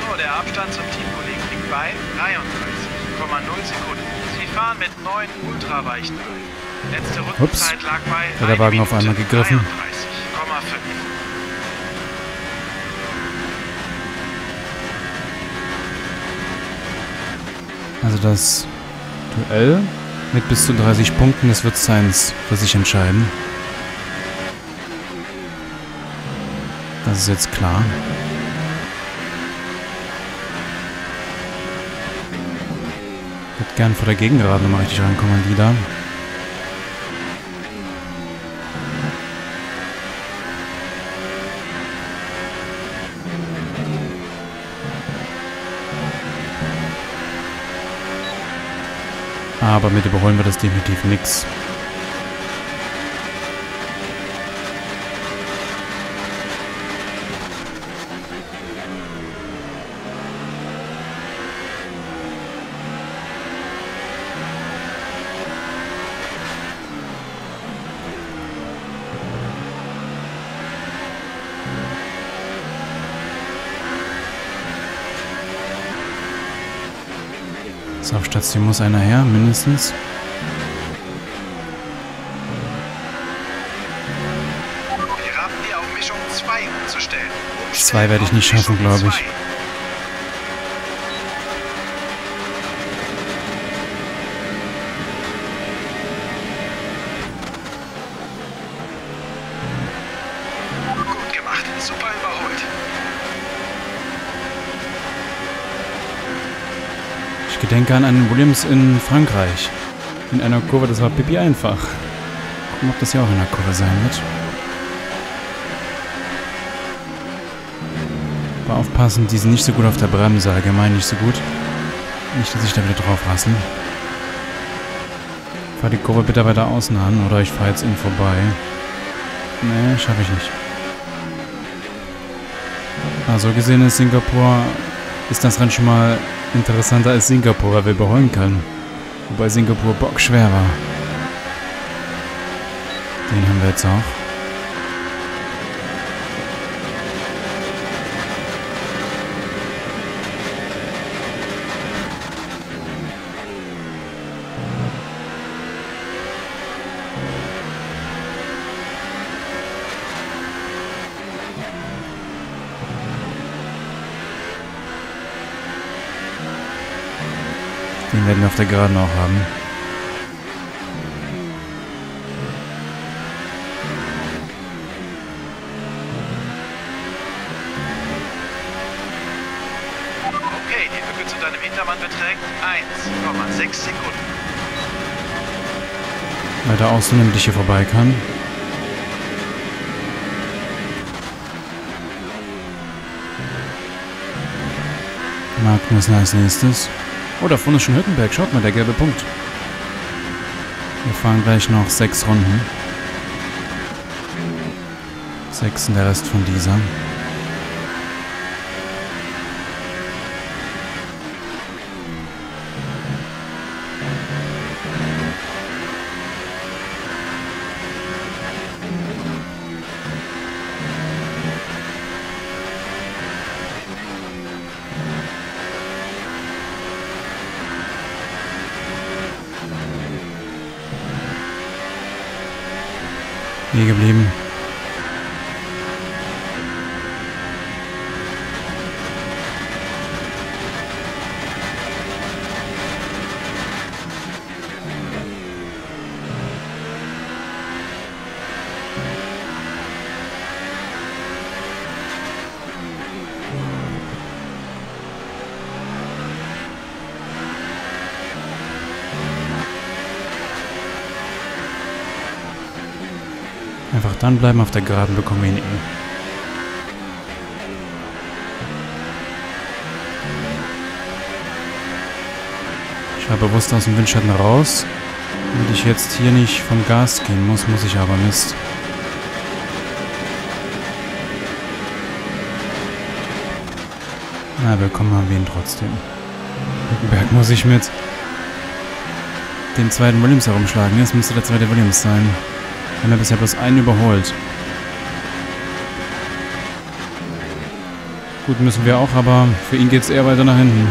So, der Abstand zum Teamkollegen liegt bei 33,0 Sekunden. Sie fahren mit neun ultraweichen. Letzte Rundenzeit lag bei Hat der Wagen auf einmal gegriffen. 33,5. Also das Duell mit bis zu 30 Punkten, das wird Science für sich entscheiden. Das ist jetzt klar. Würde gern vor der Gegengerade nochmal richtig reinkommen, die da. Aber mit überholen wir das definitiv nix. Auf Station muss einer her, mindestens. Wir raten dir auf Mischung 2 umzustellen. Umstellen Zwei werde ich nicht schaffen, glaube ich. Ich gedenke an einen Williams in Frankreich. In einer Kurve, das war pipi einfach. Gucken, ob das hier auch in der Kurve sein wird. Aber aufpassen, die sind nicht so gut auf der Bremse, allgemein nicht so gut. Nicht, dass ich da wieder drauf rassel. Fahr die Kurve bitte weiter außen an oder ich fahre jetzt innen vorbei. Nee, schaffe ich nicht. Ah, so gesehen ist Singapur, ist das Rennen schon mal interessanter als Singapur, weil wir überholen können. Wobei Singapur bockschwer war. Den haben wir jetzt auch. Den werden wir auf der Geraden auch haben. Okay, die Lücke zu deinem Hintermann beträgt 1,6 Sekunden. Weiter außen, damit ich hier vorbei kann. Magnussen als nächstes. Oh, da vorne ist schon Hüttenberg. Schaut mal, der gelbe Punkt. Wir fahren gleich noch sechs Runden. Sechs und der Rest von dieser. Geblieben. Einfach dann bleiben auf der Geraden, bekommen wir ihn eh. Ich war bewusst aus dem Windschatten raus. Damit ich jetzt hier nicht vom Gas gehen muss, muss ich aber Mist. Na, willkommen haben wir ihn trotzdem. Hülkenberg muss ich mit dem zweiten Williams herumschlagen. Jetzt müsste der zweite Williams sein. Wir haben ja bisher bloß einen überholt. Gut, müssen wir auch, aber für ihn geht's eher weiter nach hinten.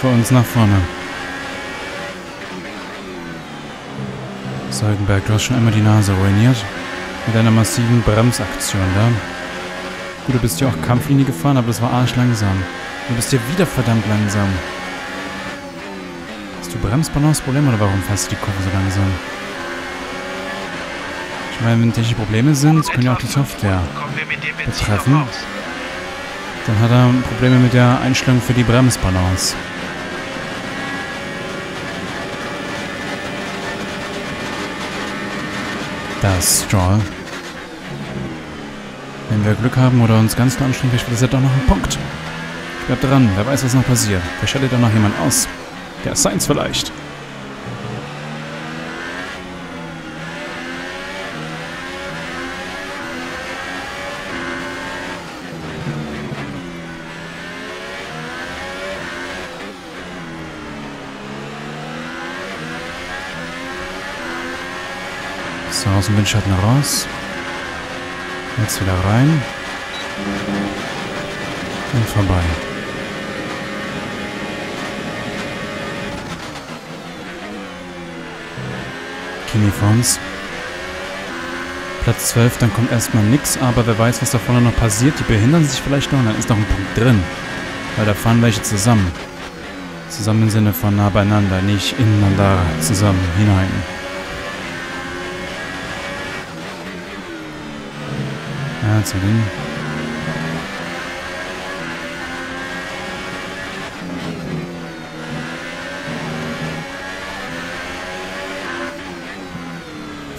Für uns nach vorne. Seugenberg, du hast schon einmal die Nase ruiniert. Mit einer massiven Bremsaktion da. Gut, du bist ja auch Kampflinie gefahren, aber das war arschlangsam. Du bist ja wieder verdammt langsam. Hast du Bremsbalance-Probleme oder warum fährst du die Kurve so langsam? Meine, wenn technische Probleme sind, können ja auch die Software betreffen. Dann hat er Probleme mit der Einstellung für die Bremsbalance. Das Stroll. Wenn wir Glück haben oder uns ganz anstrengen, vielleicht wird es ja doch noch ein Punkt. Bleib dran, wer weiß, was noch passiert. Vielleicht schaltet doch noch jemand aus. Der Science vielleicht. So, aus dem Windschatten raus. Jetzt wieder rein. Und vorbei. Kimi vor uns. Platz 12, dann kommt erstmal nix, aber wer weiß, was da vorne noch passiert. Die behindern sich vielleicht noch und dann ist noch ein Punkt drin. Weil da fahren welche zusammen. Zusammen im Sinne von nah beieinander, nicht ineinander zusammen hinein. Zu den.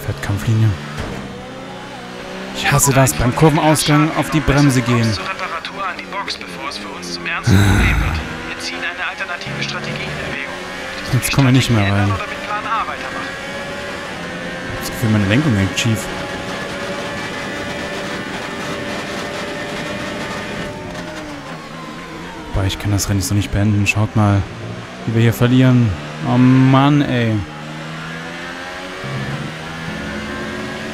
Fährt Kampflinie. Ich hasse das, beim Kurvenausgang auf die Bremse gehen. Jetzt kommen wir nicht mehr rein. das Gefühl, meine Lenkung hängt schief. Aber ich kann das Rennen noch nicht beenden. Schaut mal, wie wir hier verlieren. Oh Mann, ey.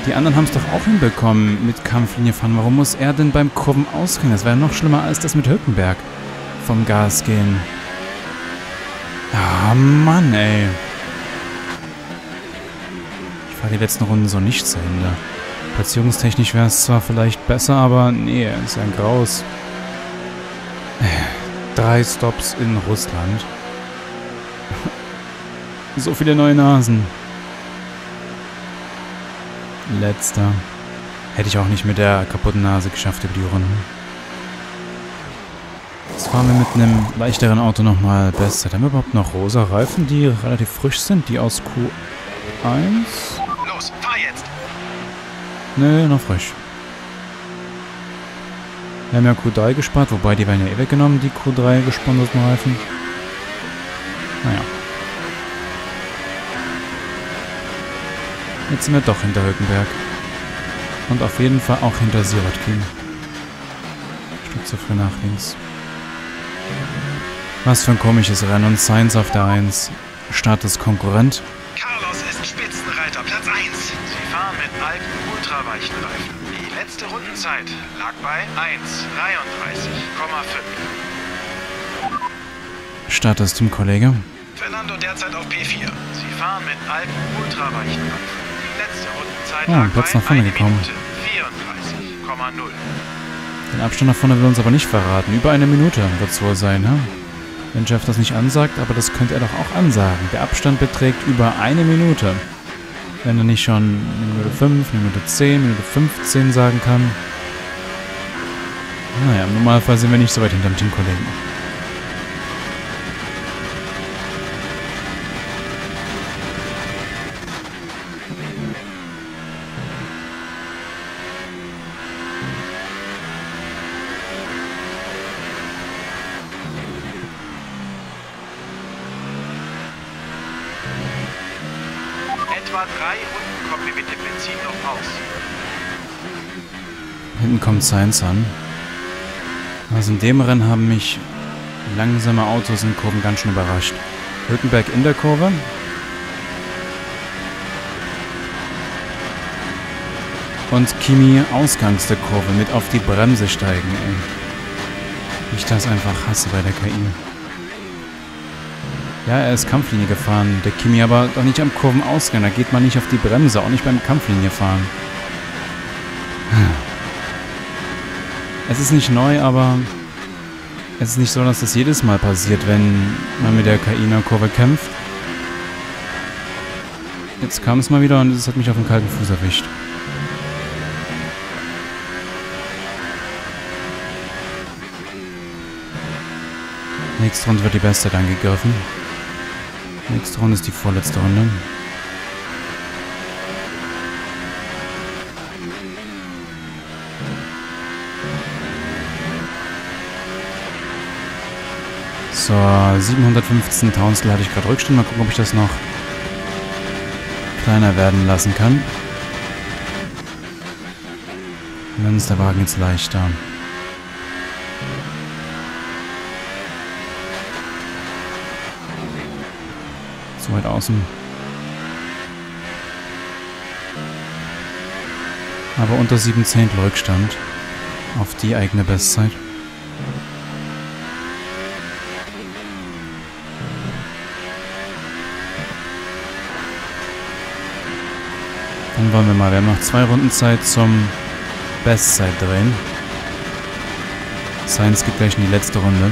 Die anderen haben es doch auch hinbekommen mit Kampflinie fahren. Warum muss er denn beim Kurvenausgang? Das wäre noch schlimmer als das mit Hülkenberg. Vom Gas gehen. Ah, Mann, ey. Ich fahre die letzten Runden so nicht zu Ende. Platzierungstechnisch wäre es zwar vielleicht besser, aber nee, ist ja ein Graus. Drei Stops in Russland. so viele neue Nasen. Letzter. Hätte ich auch nicht mit der kaputten Nase geschafft über die Runden. Jetzt fahren wir mit einem leichteren Auto nochmal besser. Haben wir überhaupt noch rosa Reifen, die relativ frisch sind? Die aus Q1? Los, fahr jetzt! Nö, noch frisch. Wir haben ja Q3 gespart, wobei die werden ja eh weggenommen, die Q3 gesponserten Reifen. Naja. Jetzt sind wir doch hinter Hülkenberg. Und auf jeden Fall auch hinter Sirotkin. Stück zu früh nach links. Was für ein komisches Rennen. Und Sainz auf der 1. Start ist Konkurrent. Carlos ist Spitzenreiter, Platz 1. Sie fahren mit alten, ultraweichen Reifen. Letzte Rundenzeit lag bei 1,33,5. Start ist Teamkollege. Fernando derzeit auf P4. Sie fahren mit alten, ultraweichen Reifen. Die letzte Rundenzeit Oh, lag Platz nach vorne 1 gekommen. Minute 34,0. Den Abstand nach vorne will uns aber nicht verraten. Über eine Minute wird es wohl sein, ne? Wenn Jeff das nicht ansagt, aber das könnte er doch auch ansagen. Der Abstand beträgt über eine Minute. Wenn er nicht schon eine Minute 5, eine Minute 10, eine Minute 15 sagen kann. Naja, im Normalfall sind wir nicht so weit hinterm Teamkollegen. Science an. Also in dem Rennen haben mich langsame Autos in Kurven ganz schön überrascht. Hülkenberg in der Kurve. Und Kimi ausgangs der Kurve mit auf die Bremse steigen, ey. Ich das einfach hasse bei der KI. Ja, er ist Kampflinie gefahren, der Kimi aber doch nicht am Kurvenausgang. Da geht man nicht auf die Bremse, auch nicht beim Kampflinie fahren. Es ist nicht neu, aber es ist nicht so, dass das jedes Mal passiert, wenn man mit der KI in der Kurve kämpft. Jetzt kam es mal wieder und es hat mich auf den kalten Fuß erwischt. Nächste Runde wird die Bestzeit angegriffen. Nächste Runde ist die vorletzte Runde. So, 715 Townstel hatte ich gerade Rückstand. Mal gucken, ob ich das noch kleiner werden lassen kann. Dann ist der Wagen jetzt leichter. Zu weit außen. Aber unter 7 Zehntel Rückstand auf die eigene Bestzeit. Wollen wir mal, wir haben noch zwei Runden Zeit zum Bestzeit drehen. Science geht gleich in die letzte Runde.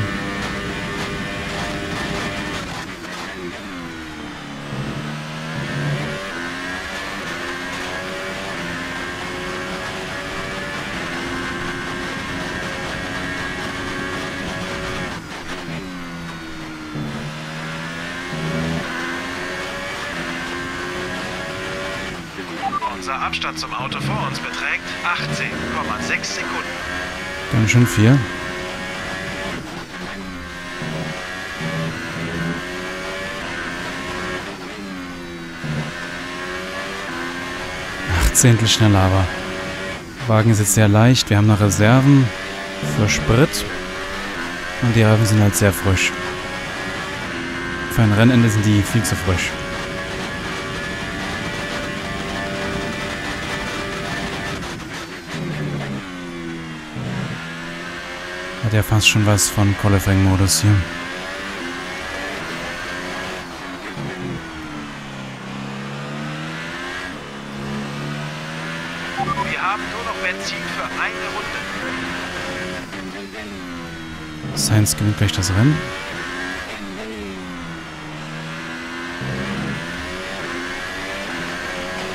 Ganz schön viel. Achtzehntel schneller, aber Wagen ist jetzt sehr leicht. Wir haben noch Reserven für Sprit. Und die Reifen sind halt sehr frisch. Für ein Rennende sind die viel zu frisch. Ja fast schon was von Qualifying-Modus hier. Wir haben nur noch Benzin für eine Runde. Science gewinnt gleich das Rennen.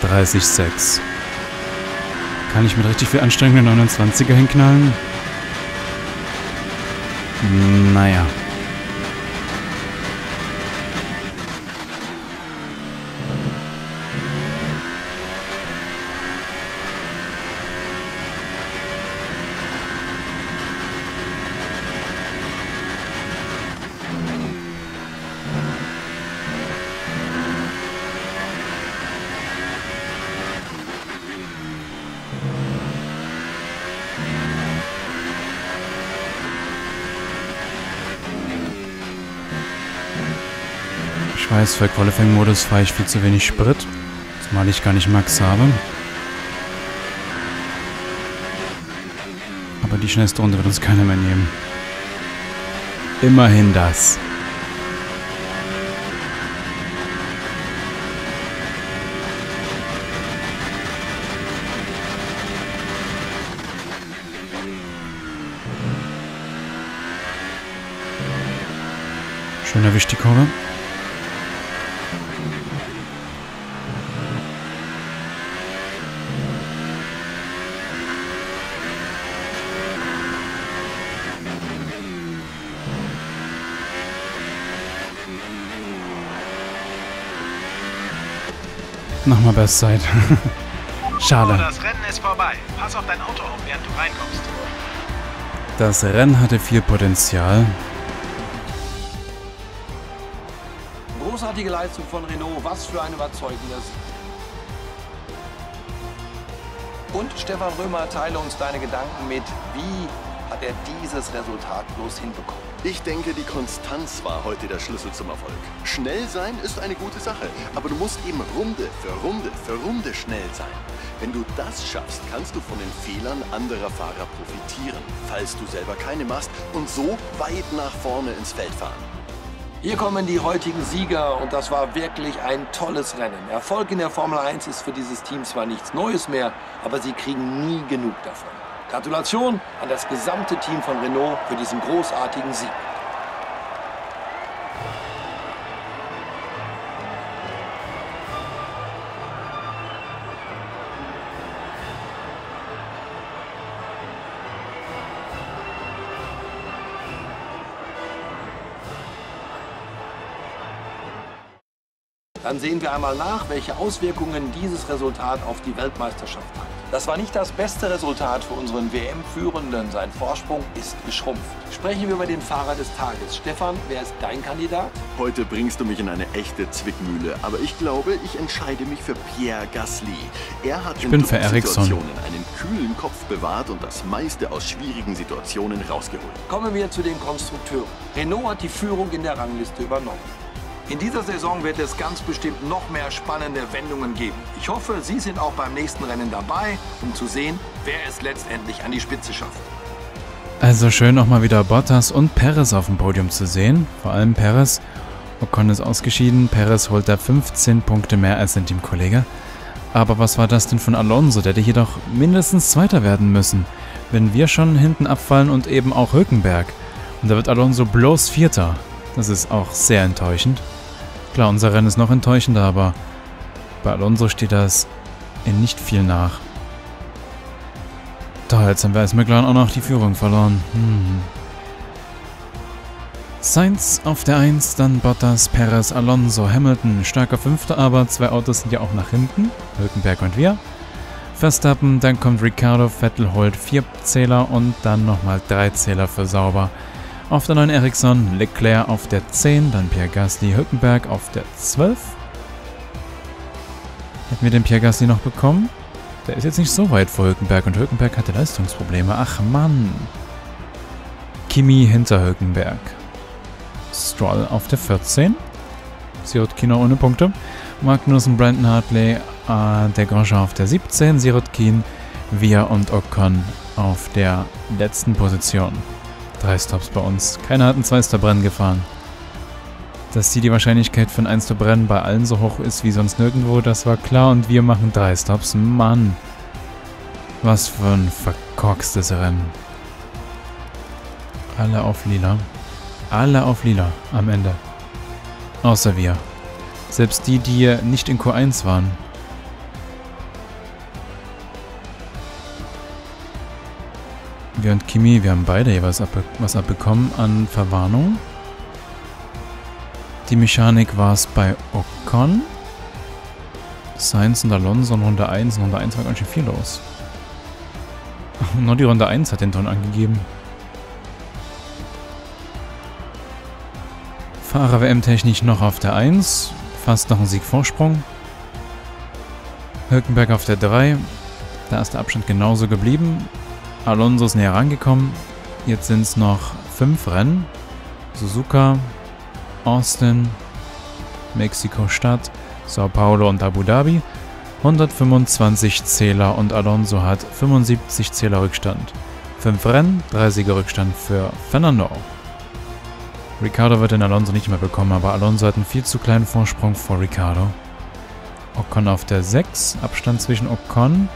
Dreißig sechs. Kann ich mit richtig viel Anstrengung eine 29er hinknallen? Naja. Ich weiß, für Qualifying-Modus fahre ich viel zu wenig Sprit, zumal ich gar nicht Max habe. Aber die schnellste Runde wird uns keiner mehr nehmen. Immerhin das. Schön erwischt die Kurve. Nochmal Bestzeit. Schade. Das Rennen ist vorbei. Pass auf dein Auto auf, während du reinkommst. Das Rennen hatte viel Potenzial. Großartige Leistung von Renault, was für ein überzeugendes. Und Stefan Römer, teile uns deine Gedanken mit. Wie hat er dieses Resultat bloß hinbekommen? Ich denke, die Konstanz war heute der Schlüssel zum Erfolg. Schnell sein ist eine gute Sache, aber du musst eben Runde für Runde für Runde schnell sein. Wenn du das schaffst, kannst du von den Fehlern anderer Fahrer profitieren, falls du selber keine machst und so weit nach vorne ins Feld fahren. Hier kommen die heutigen Sieger und das war wirklich ein tolles Rennen. Erfolg in der Formel 1 ist für dieses Team zwar nichts Neues mehr, aber sie kriegen nie genug davon. Gratulation an das gesamte Team von Renault für diesen großartigen Sieg. Dann sehen wir einmal nach, welche Auswirkungen dieses Resultat auf die Weltmeisterschaft hat. Das war nicht das beste Resultat für unseren WM-Führenden. Sein Vorsprung ist geschrumpft. Sprechen wir über den Fahrer des Tages. Stefan, wer ist dein Kandidat? Heute bringst du mich in eine echte Zwickmühle, aber ich glaube, ich entscheide mich für Pierre Gasly. Er hat Ich in. Situationen einen kühlen Kopf bewahrt und das meiste aus schwierigen Situationen rausgeholt. Kommen wir zu den Konstrukteuren. Renault hat die Führung in der Rangliste übernommen. In dieser Saison wird es ganz bestimmt noch mehr spannende Wendungen geben. Ich hoffe, Sie sind auch beim nächsten Rennen dabei, um zu sehen, wer es letztendlich an die Spitze schafft. Also schön nochmal wieder Bottas und Perez auf dem Podium zu sehen. Vor allem Perez. Ocon ist ausgeschieden. Perez holt da 15 Punkte mehr als sein Teamkollege. Aber was war das denn von Alonso? Der hätte jedoch mindestens Zweiter werden müssen. Wenn wir schon hinten abfallen und eben auch Hülkenberg. Und da wird Alonso bloß Vierter. Das ist auch sehr enttäuschend. Klar, unser Rennen ist noch enttäuschender, aber bei Alonso steht das in nicht viel nach. Da, jetzt haben wir als McLaren auch noch die Führung verloren. Hm. Sainz auf der 1, dann Bottas, Perez, Alonso, Hamilton, starker Fünfter, aber zwei Autos sind ja auch nach hinten. Hülkenberg und wir. Verstappen, dann kommt Ricardo, Vettel holt vier Zähler und dann nochmal drei Zähler für sauber. Auf der 9 Ericsson, Leclerc auf der 10, dann Pierre Gasly, Hülkenberg auf der 12. Hätten wir den Pierre Gasly noch bekommen? Der ist jetzt nicht so weit vor Hülkenberg und Hülkenberg hatte Leistungsprobleme. Ach Mann. Kimi hinter Hülkenberg. Stroll auf der 14. Sirotkin ohne Punkte. Magnussen, Brandon Hartley, äh, der Grosjean auf der 17. Sirotkin, Wir und Ocon auf der letzten Position. Drei Stops bei uns. Keiner hat ein Zwei-Stop-Rennen gefahren. Dass die die Wahrscheinlichkeit für ein 1 stop rennen bei allen so hoch ist wie sonst nirgendwo, das war klar. Und wir machen drei Stops. Mann. Was für ein verkorkstes Rennen. Alle auf lila. Alle auf lila am Ende. Außer wir. Selbst die, die nicht in Q1 waren. Wir und Kimi, wir haben beide jeweils abbe was abbekommen an Verwarnung. Die Mechanik war es bei Ocon. Sainz und Alonso in Runde 1. In Runde 1 war ganz schön viel los. Nur die Runde 1 hat den Ton angegeben. Fahrer WM-technisch noch auf der 1. Fast noch ein Siegvorsprung. Hülkenberg auf der 3. Da ist der Abstand genauso geblieben. Alonso ist näher rangekommen. Jetzt sind es noch 5 Rennen. Suzuka, Austin, Mexiko-Stadt, Sao Paulo und Abu Dhabi. 125 Zähler und Alonso hat 75 Zähler Rückstand. 5 Rennen, 3 Siege Rückstand für Fernando. Ricardo wird den Alonso nicht mehr bekommen, aber Alonso hat einen viel zu kleinen Vorsprung vor Ricardo. Ocon auf der 6, Abstand zwischen Ocon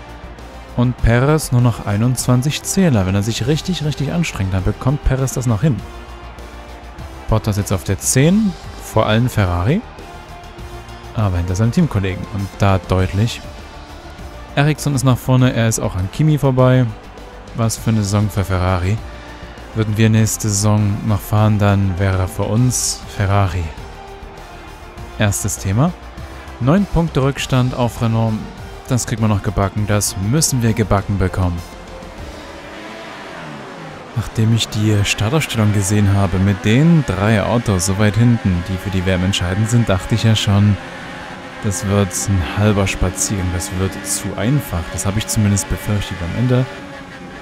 und Perez nur noch 21 Zähler. Wenn er sich richtig, richtig anstrengt, dann bekommt Perez das noch hin. Bottas jetzt auf der 10, vor allem Ferrari, aber hinter seinem Teamkollegen und da deutlich. Ericsson ist nach vorne, er ist auch an Kimi vorbei. Was für eine Saison für Ferrari. Würden wir nächste Saison noch fahren, dann wäre für uns Ferrari. Erstes Thema. 9 Punkte Rückstand auf Renault. Das kriegt man noch gebacken. Das müssen wir gebacken bekommen. Nachdem ich die Startausstellung gesehen habe mit den drei Autos so weit hinten, die für die WM entscheidend sind, dachte ich ja schon, das wird ein halber Spaziergang. Das wird zu einfach. Das habe ich zumindest befürchtet. Am Ende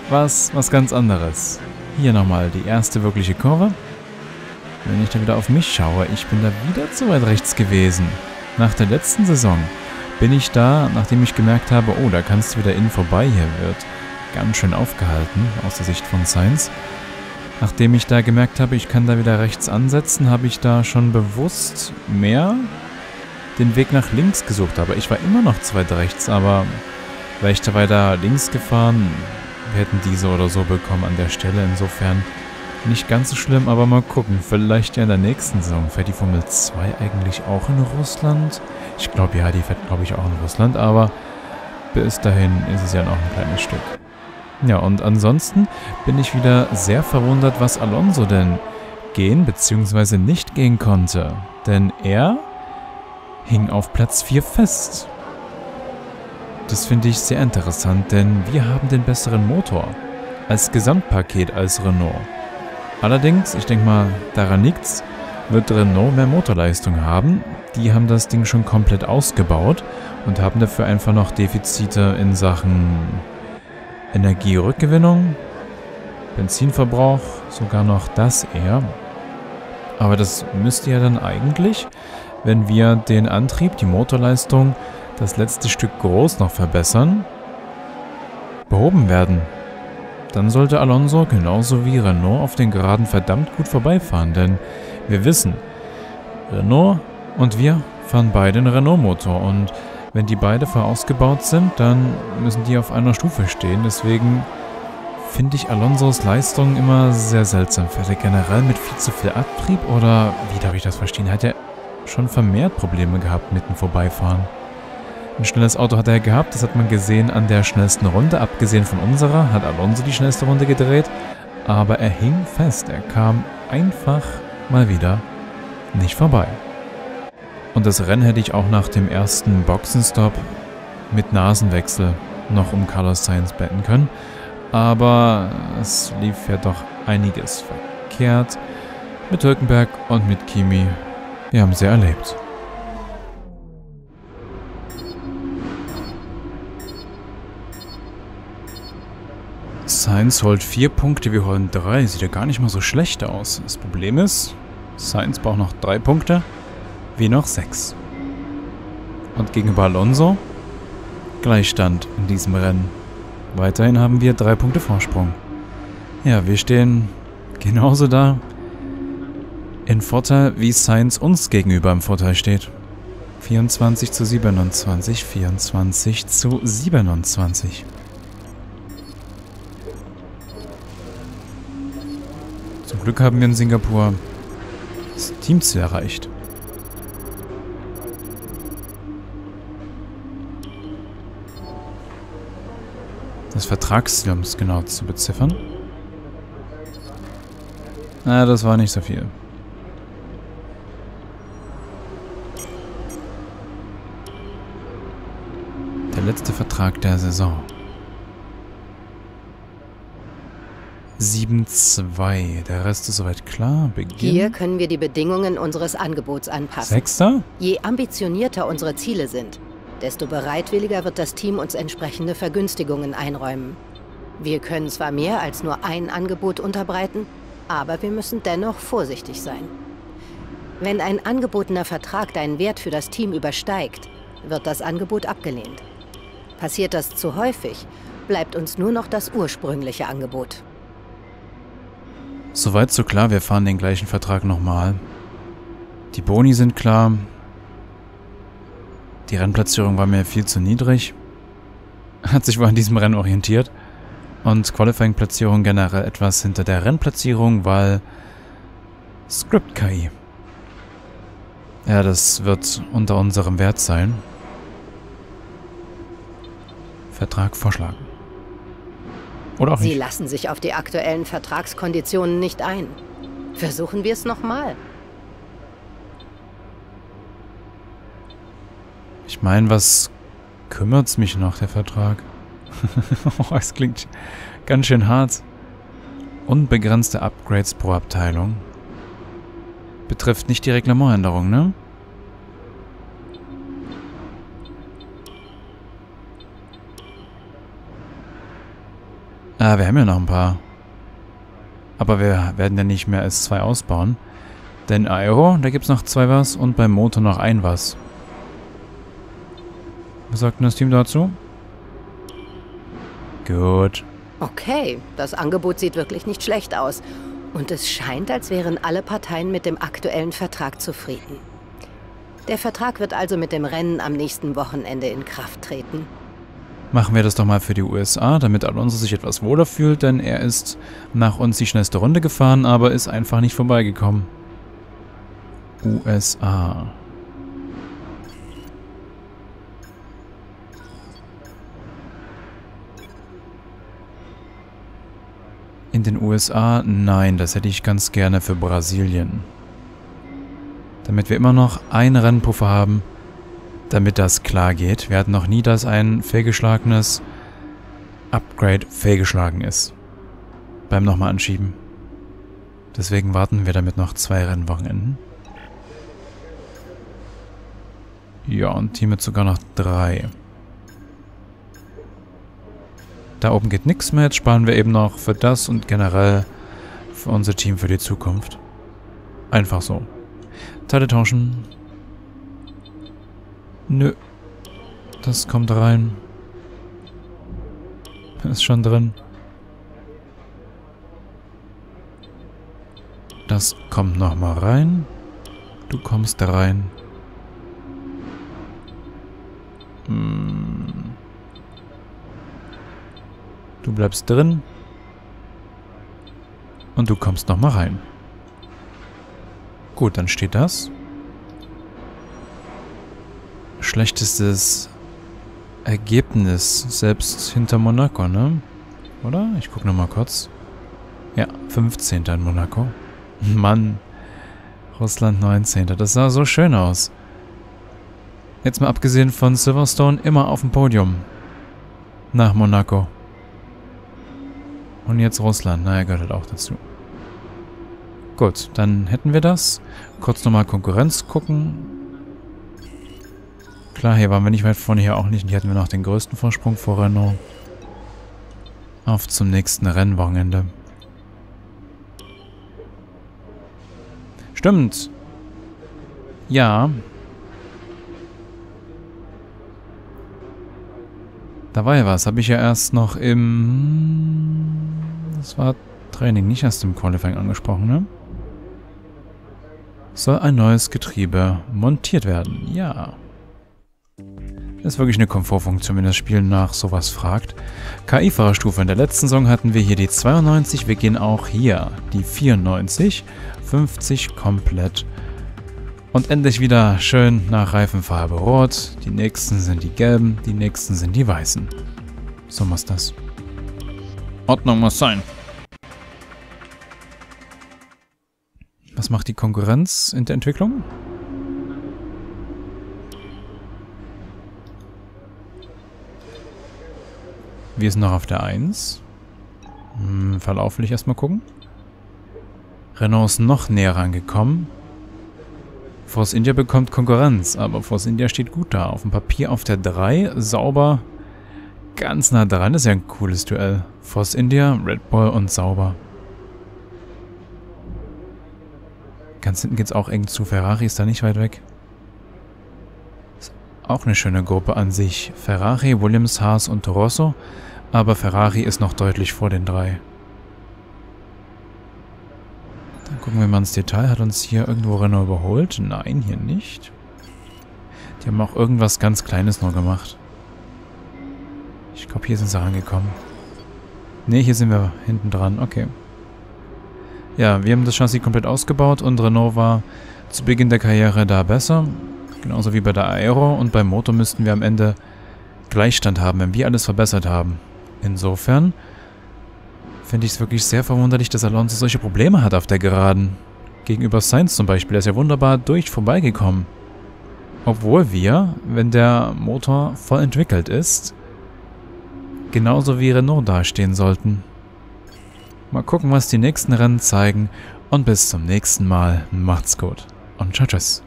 war es was ganz anderes. Hier nochmal die erste wirkliche Kurve. Wenn ich da wieder auf mich schaue, ich bin da wieder zu weit rechts gewesen. Nach der letzten Saison bin ich da, nachdem ich gemerkt habe, oh, da kannst du wieder innen vorbei, hier wird ganz schön aufgehalten aus der Sicht von Science. Nachdem ich da gemerkt habe, ich kann da wieder rechts ansetzen, habe ich da schon bewusst mehr den Weg nach links gesucht. Aber ich war immer noch zu weit rechts, aber wäre ich da weiter links gefahren, wir hätten diese oder so bekommen an der Stelle. Insofern nicht ganz so schlimm, aber mal gucken. Vielleicht ja in der nächsten Saison. Fährt die Formel 2 eigentlich auch in Russland? Ich glaube ja, die fährt glaube ich auch in Russland, aber bis dahin ist es ja noch ein kleines Stück. Ja, und ansonsten bin ich wieder sehr verwundert, was Alonso denn gehen bzw. nicht gehen konnte. Denn er hing auf Platz 4 fest. Das finde ich sehr interessant, denn wir haben den besseren Motor als Gesamtpaket als Renault. Allerdings, ich denke mal, daran liegt's, wird Renault mehr Motorleistung haben. Die haben das Ding schon komplett ausgebaut und haben dafür einfach noch Defizite in Sachen Energierückgewinnung, Benzinverbrauch, sogar noch das eher. Aber das müsste ja dann eigentlich, wenn wir den Antrieb, die Motorleistung, das letzte Stück groß noch verbessern, behoben werden. Dann sollte Alonso genauso wie Renault auf den Geraden verdammt gut vorbeifahren, denn wir wissen, Renault und wir fahren beide einen Renault-Motor und wenn die beide vorausgebaut sind, dann müssen die auf einer Stufe stehen. Deswegen finde ich Alonsos Leistung immer sehr seltsam. Fährt er generell mit viel zu viel Abtrieb oder wie darf ich das verstehen? Hat er schon vermehrt Probleme gehabt mit dem Vorbeifahren? Ein schnelles Auto hat er gehabt, das hat man gesehen an der schnellsten Runde. Abgesehen von unserer hat Alonso die schnellste Runde gedreht. Aber er hing fest, er kam einfach mal wieder nicht vorbei. Und das Rennen hätte ich auch nach dem ersten Boxenstopp mit Nasenwechsel noch um Carlos Sainz betten können. Aber es lief ja doch einiges verkehrt mit Hülkenberg und mit Kimi. Wir haben sie erlebt. Sainz holt vier Punkte, wir holen drei. Sieht ja gar nicht mal so schlecht aus. Das Problem ist, Sainz braucht noch drei Punkte wie noch 6. Und gegenüber Alonso Gleichstand in diesem Rennen. Weiterhin haben wir drei Punkte Vorsprung. Ja, wir stehen genauso da in Vorteil, wie Sainz uns gegenüber im Vorteil steht. 24 zu 27, 24 zu 27. Glück haben wir in Singapur das Teamziel erreicht. Das Vertragsziel, um es genau zu beziffern. Na, das war nicht so viel. Der letzte Vertrag der Saison. 7-2. Der Rest ist soweit klar. Beginn. Hier können wir die Bedingungen unseres Angebots anpassen. Sechster? Je ambitionierter unsere Ziele sind, desto bereitwilliger wird das Team uns entsprechende Vergünstigungen einräumen. Wir können zwar mehr als nur ein Angebot unterbreiten, aber wir müssen dennoch vorsichtig sein. Wenn ein angebotener Vertrag deinen Wert für das Team übersteigt, wird das Angebot abgelehnt. Passiert das zu häufig, bleibt uns nur noch das ursprüngliche Angebot. Soweit so klar, wir fahren den gleichen Vertrag nochmal. Die Boni sind klar, die Rennplatzierung war mir viel zu niedrig. Hat sich wohl an diesem Rennen orientiert. Und Qualifying-Platzierung generell etwas hinter der Rennplatzierung, weil Script KI. Ja, das wird unter unserem Wert sein. Vertrag vorschlagen. Oder auch Sie nicht. lassen sich auf die aktuellen Vertragskonditionen nicht ein. Versuchen wir es nochmal. Ich meine, was kümmert's mich noch, der Vertrag? oh, es klingt ganz schön hart. Unbegrenzte Upgrades pro Abteilung. Betrifft nicht die Reglementänderung, ne? Ah, wir haben ja noch ein paar. Aber wir werden ja nicht mehr S2 ausbauen. Denn Aero, da gibt es noch zwei was und beim Motor noch ein was. Was sagt denn das Team dazu? Gut. Okay, das Angebot sieht wirklich nicht schlecht aus. Und es scheint, als wären alle Parteien mit dem aktuellen Vertrag zufrieden. Der Vertrag wird also mit dem Rennen am nächsten Wochenende in Kraft treten. Machen wir das doch mal für die USA, damit Alonso sich etwas wohler fühlt, denn er ist nach uns die schnellste Runde gefahren, aber ist einfach nicht vorbeigekommen. USA. In den USA? Nein, das hätte ich ganz gerne für Brasilien. Damit wir immer noch einen Rennpuffer haben, damit das klar geht. Wir hatten noch nie, dass ein fehlgeschlagenes Upgrade fehlgeschlagen ist. Beim nochmal anschieben. Deswegen warten wir damit noch zwei Rennwochenenden. Ja, und Team mit sogar noch drei. Da oben geht nichts mehr. Jetzt sparen wir eben noch für das und generell für unser Team für die Zukunft. Einfach so. Teile tauschen. Nö. Das kommt rein. Ist schon drin. Das kommt nochmal rein. Du kommst rein. Hm. Du bleibst drin. Und du kommst nochmal rein. Gut, dann steht das. Schlechtestes Ergebnis, selbst hinter Monaco, ne? Oder? Ich gucke nochmal kurz. Ja, 15. in Monaco. Mann. Russland 19. Das sah so schön aus. Jetzt mal abgesehen von Silverstone, immer auf dem Podium. Nach Monaco. Und jetzt Russland. Naja, gehört halt auch dazu. Gut, dann hätten wir das. Kurz nochmal Konkurrenz gucken. Klar, hier waren wir nicht weit vorne, hier auch nicht. Und hier hatten wir noch den größten Vorsprung vor Renault. Auf zum nächsten Rennwochenende. Stimmt. Ja. Da war ja was. Habe ich ja erst noch im... Das war Training, nicht erst im Qualifying angesprochen, ne? Soll ein neues Getriebe montiert werden? Ja. Das ist wirklich eine Komfortfunktion, wenn das Spiel nach sowas fragt. KI-Fahrerstufe. In der letzten Saison hatten wir hier die 92. Wir gehen auch hier die 94. 50 komplett. Und endlich wieder schön nach Reifenfarbe rot. Die nächsten sind die gelben, die nächsten sind die weißen. So muss das. Ordnung muss sein. Was macht die Konkurrenz in der Entwicklung? Wir sind noch auf der 1. Hm, Verlauf will ich erstmal gucken. Renault ist noch näher rangekommen. Force India bekommt Konkurrenz, aber Force India steht gut da. Auf dem Papier auf der 3, sauber, ganz nah dran. Das ist ja ein cooles Duell. Force India, Red Bull und sauber. Ganz hinten geht es auch eng zu. Ferrari ist da nicht weit weg. Auch eine schöne Gruppe an sich. Ferrari, Williams, Haas und Rosso. Aber Ferrari ist noch deutlich vor den drei. Dann gucken wir mal ins Detail. Hat uns hier irgendwo Renault überholt? Nein, hier nicht. Die haben auch irgendwas ganz Kleines nur gemacht. Ich glaube, hier sind sie rangekommen. Ne, hier sind wir hinten dran. Okay. Ja, wir haben das Chassis komplett ausgebaut und Renault war zu Beginn der Karriere da besser. Genauso wie bei der Aero und beim Motor müssten wir am Ende Gleichstand haben, wenn wir alles verbessert haben. Insofern finde ich es wirklich sehr verwunderlich, dass Alonso solche Probleme hat auf der Geraden. Gegenüber Sainz zum Beispiel, der ist ja wunderbar durch vorbeigekommen. Obwohl wir, wenn der Motor voll entwickelt ist, genauso wie Renault dastehen sollten. Mal gucken, was die nächsten Rennen zeigen. Und bis zum nächsten Mal. Macht's gut. Und tschüss.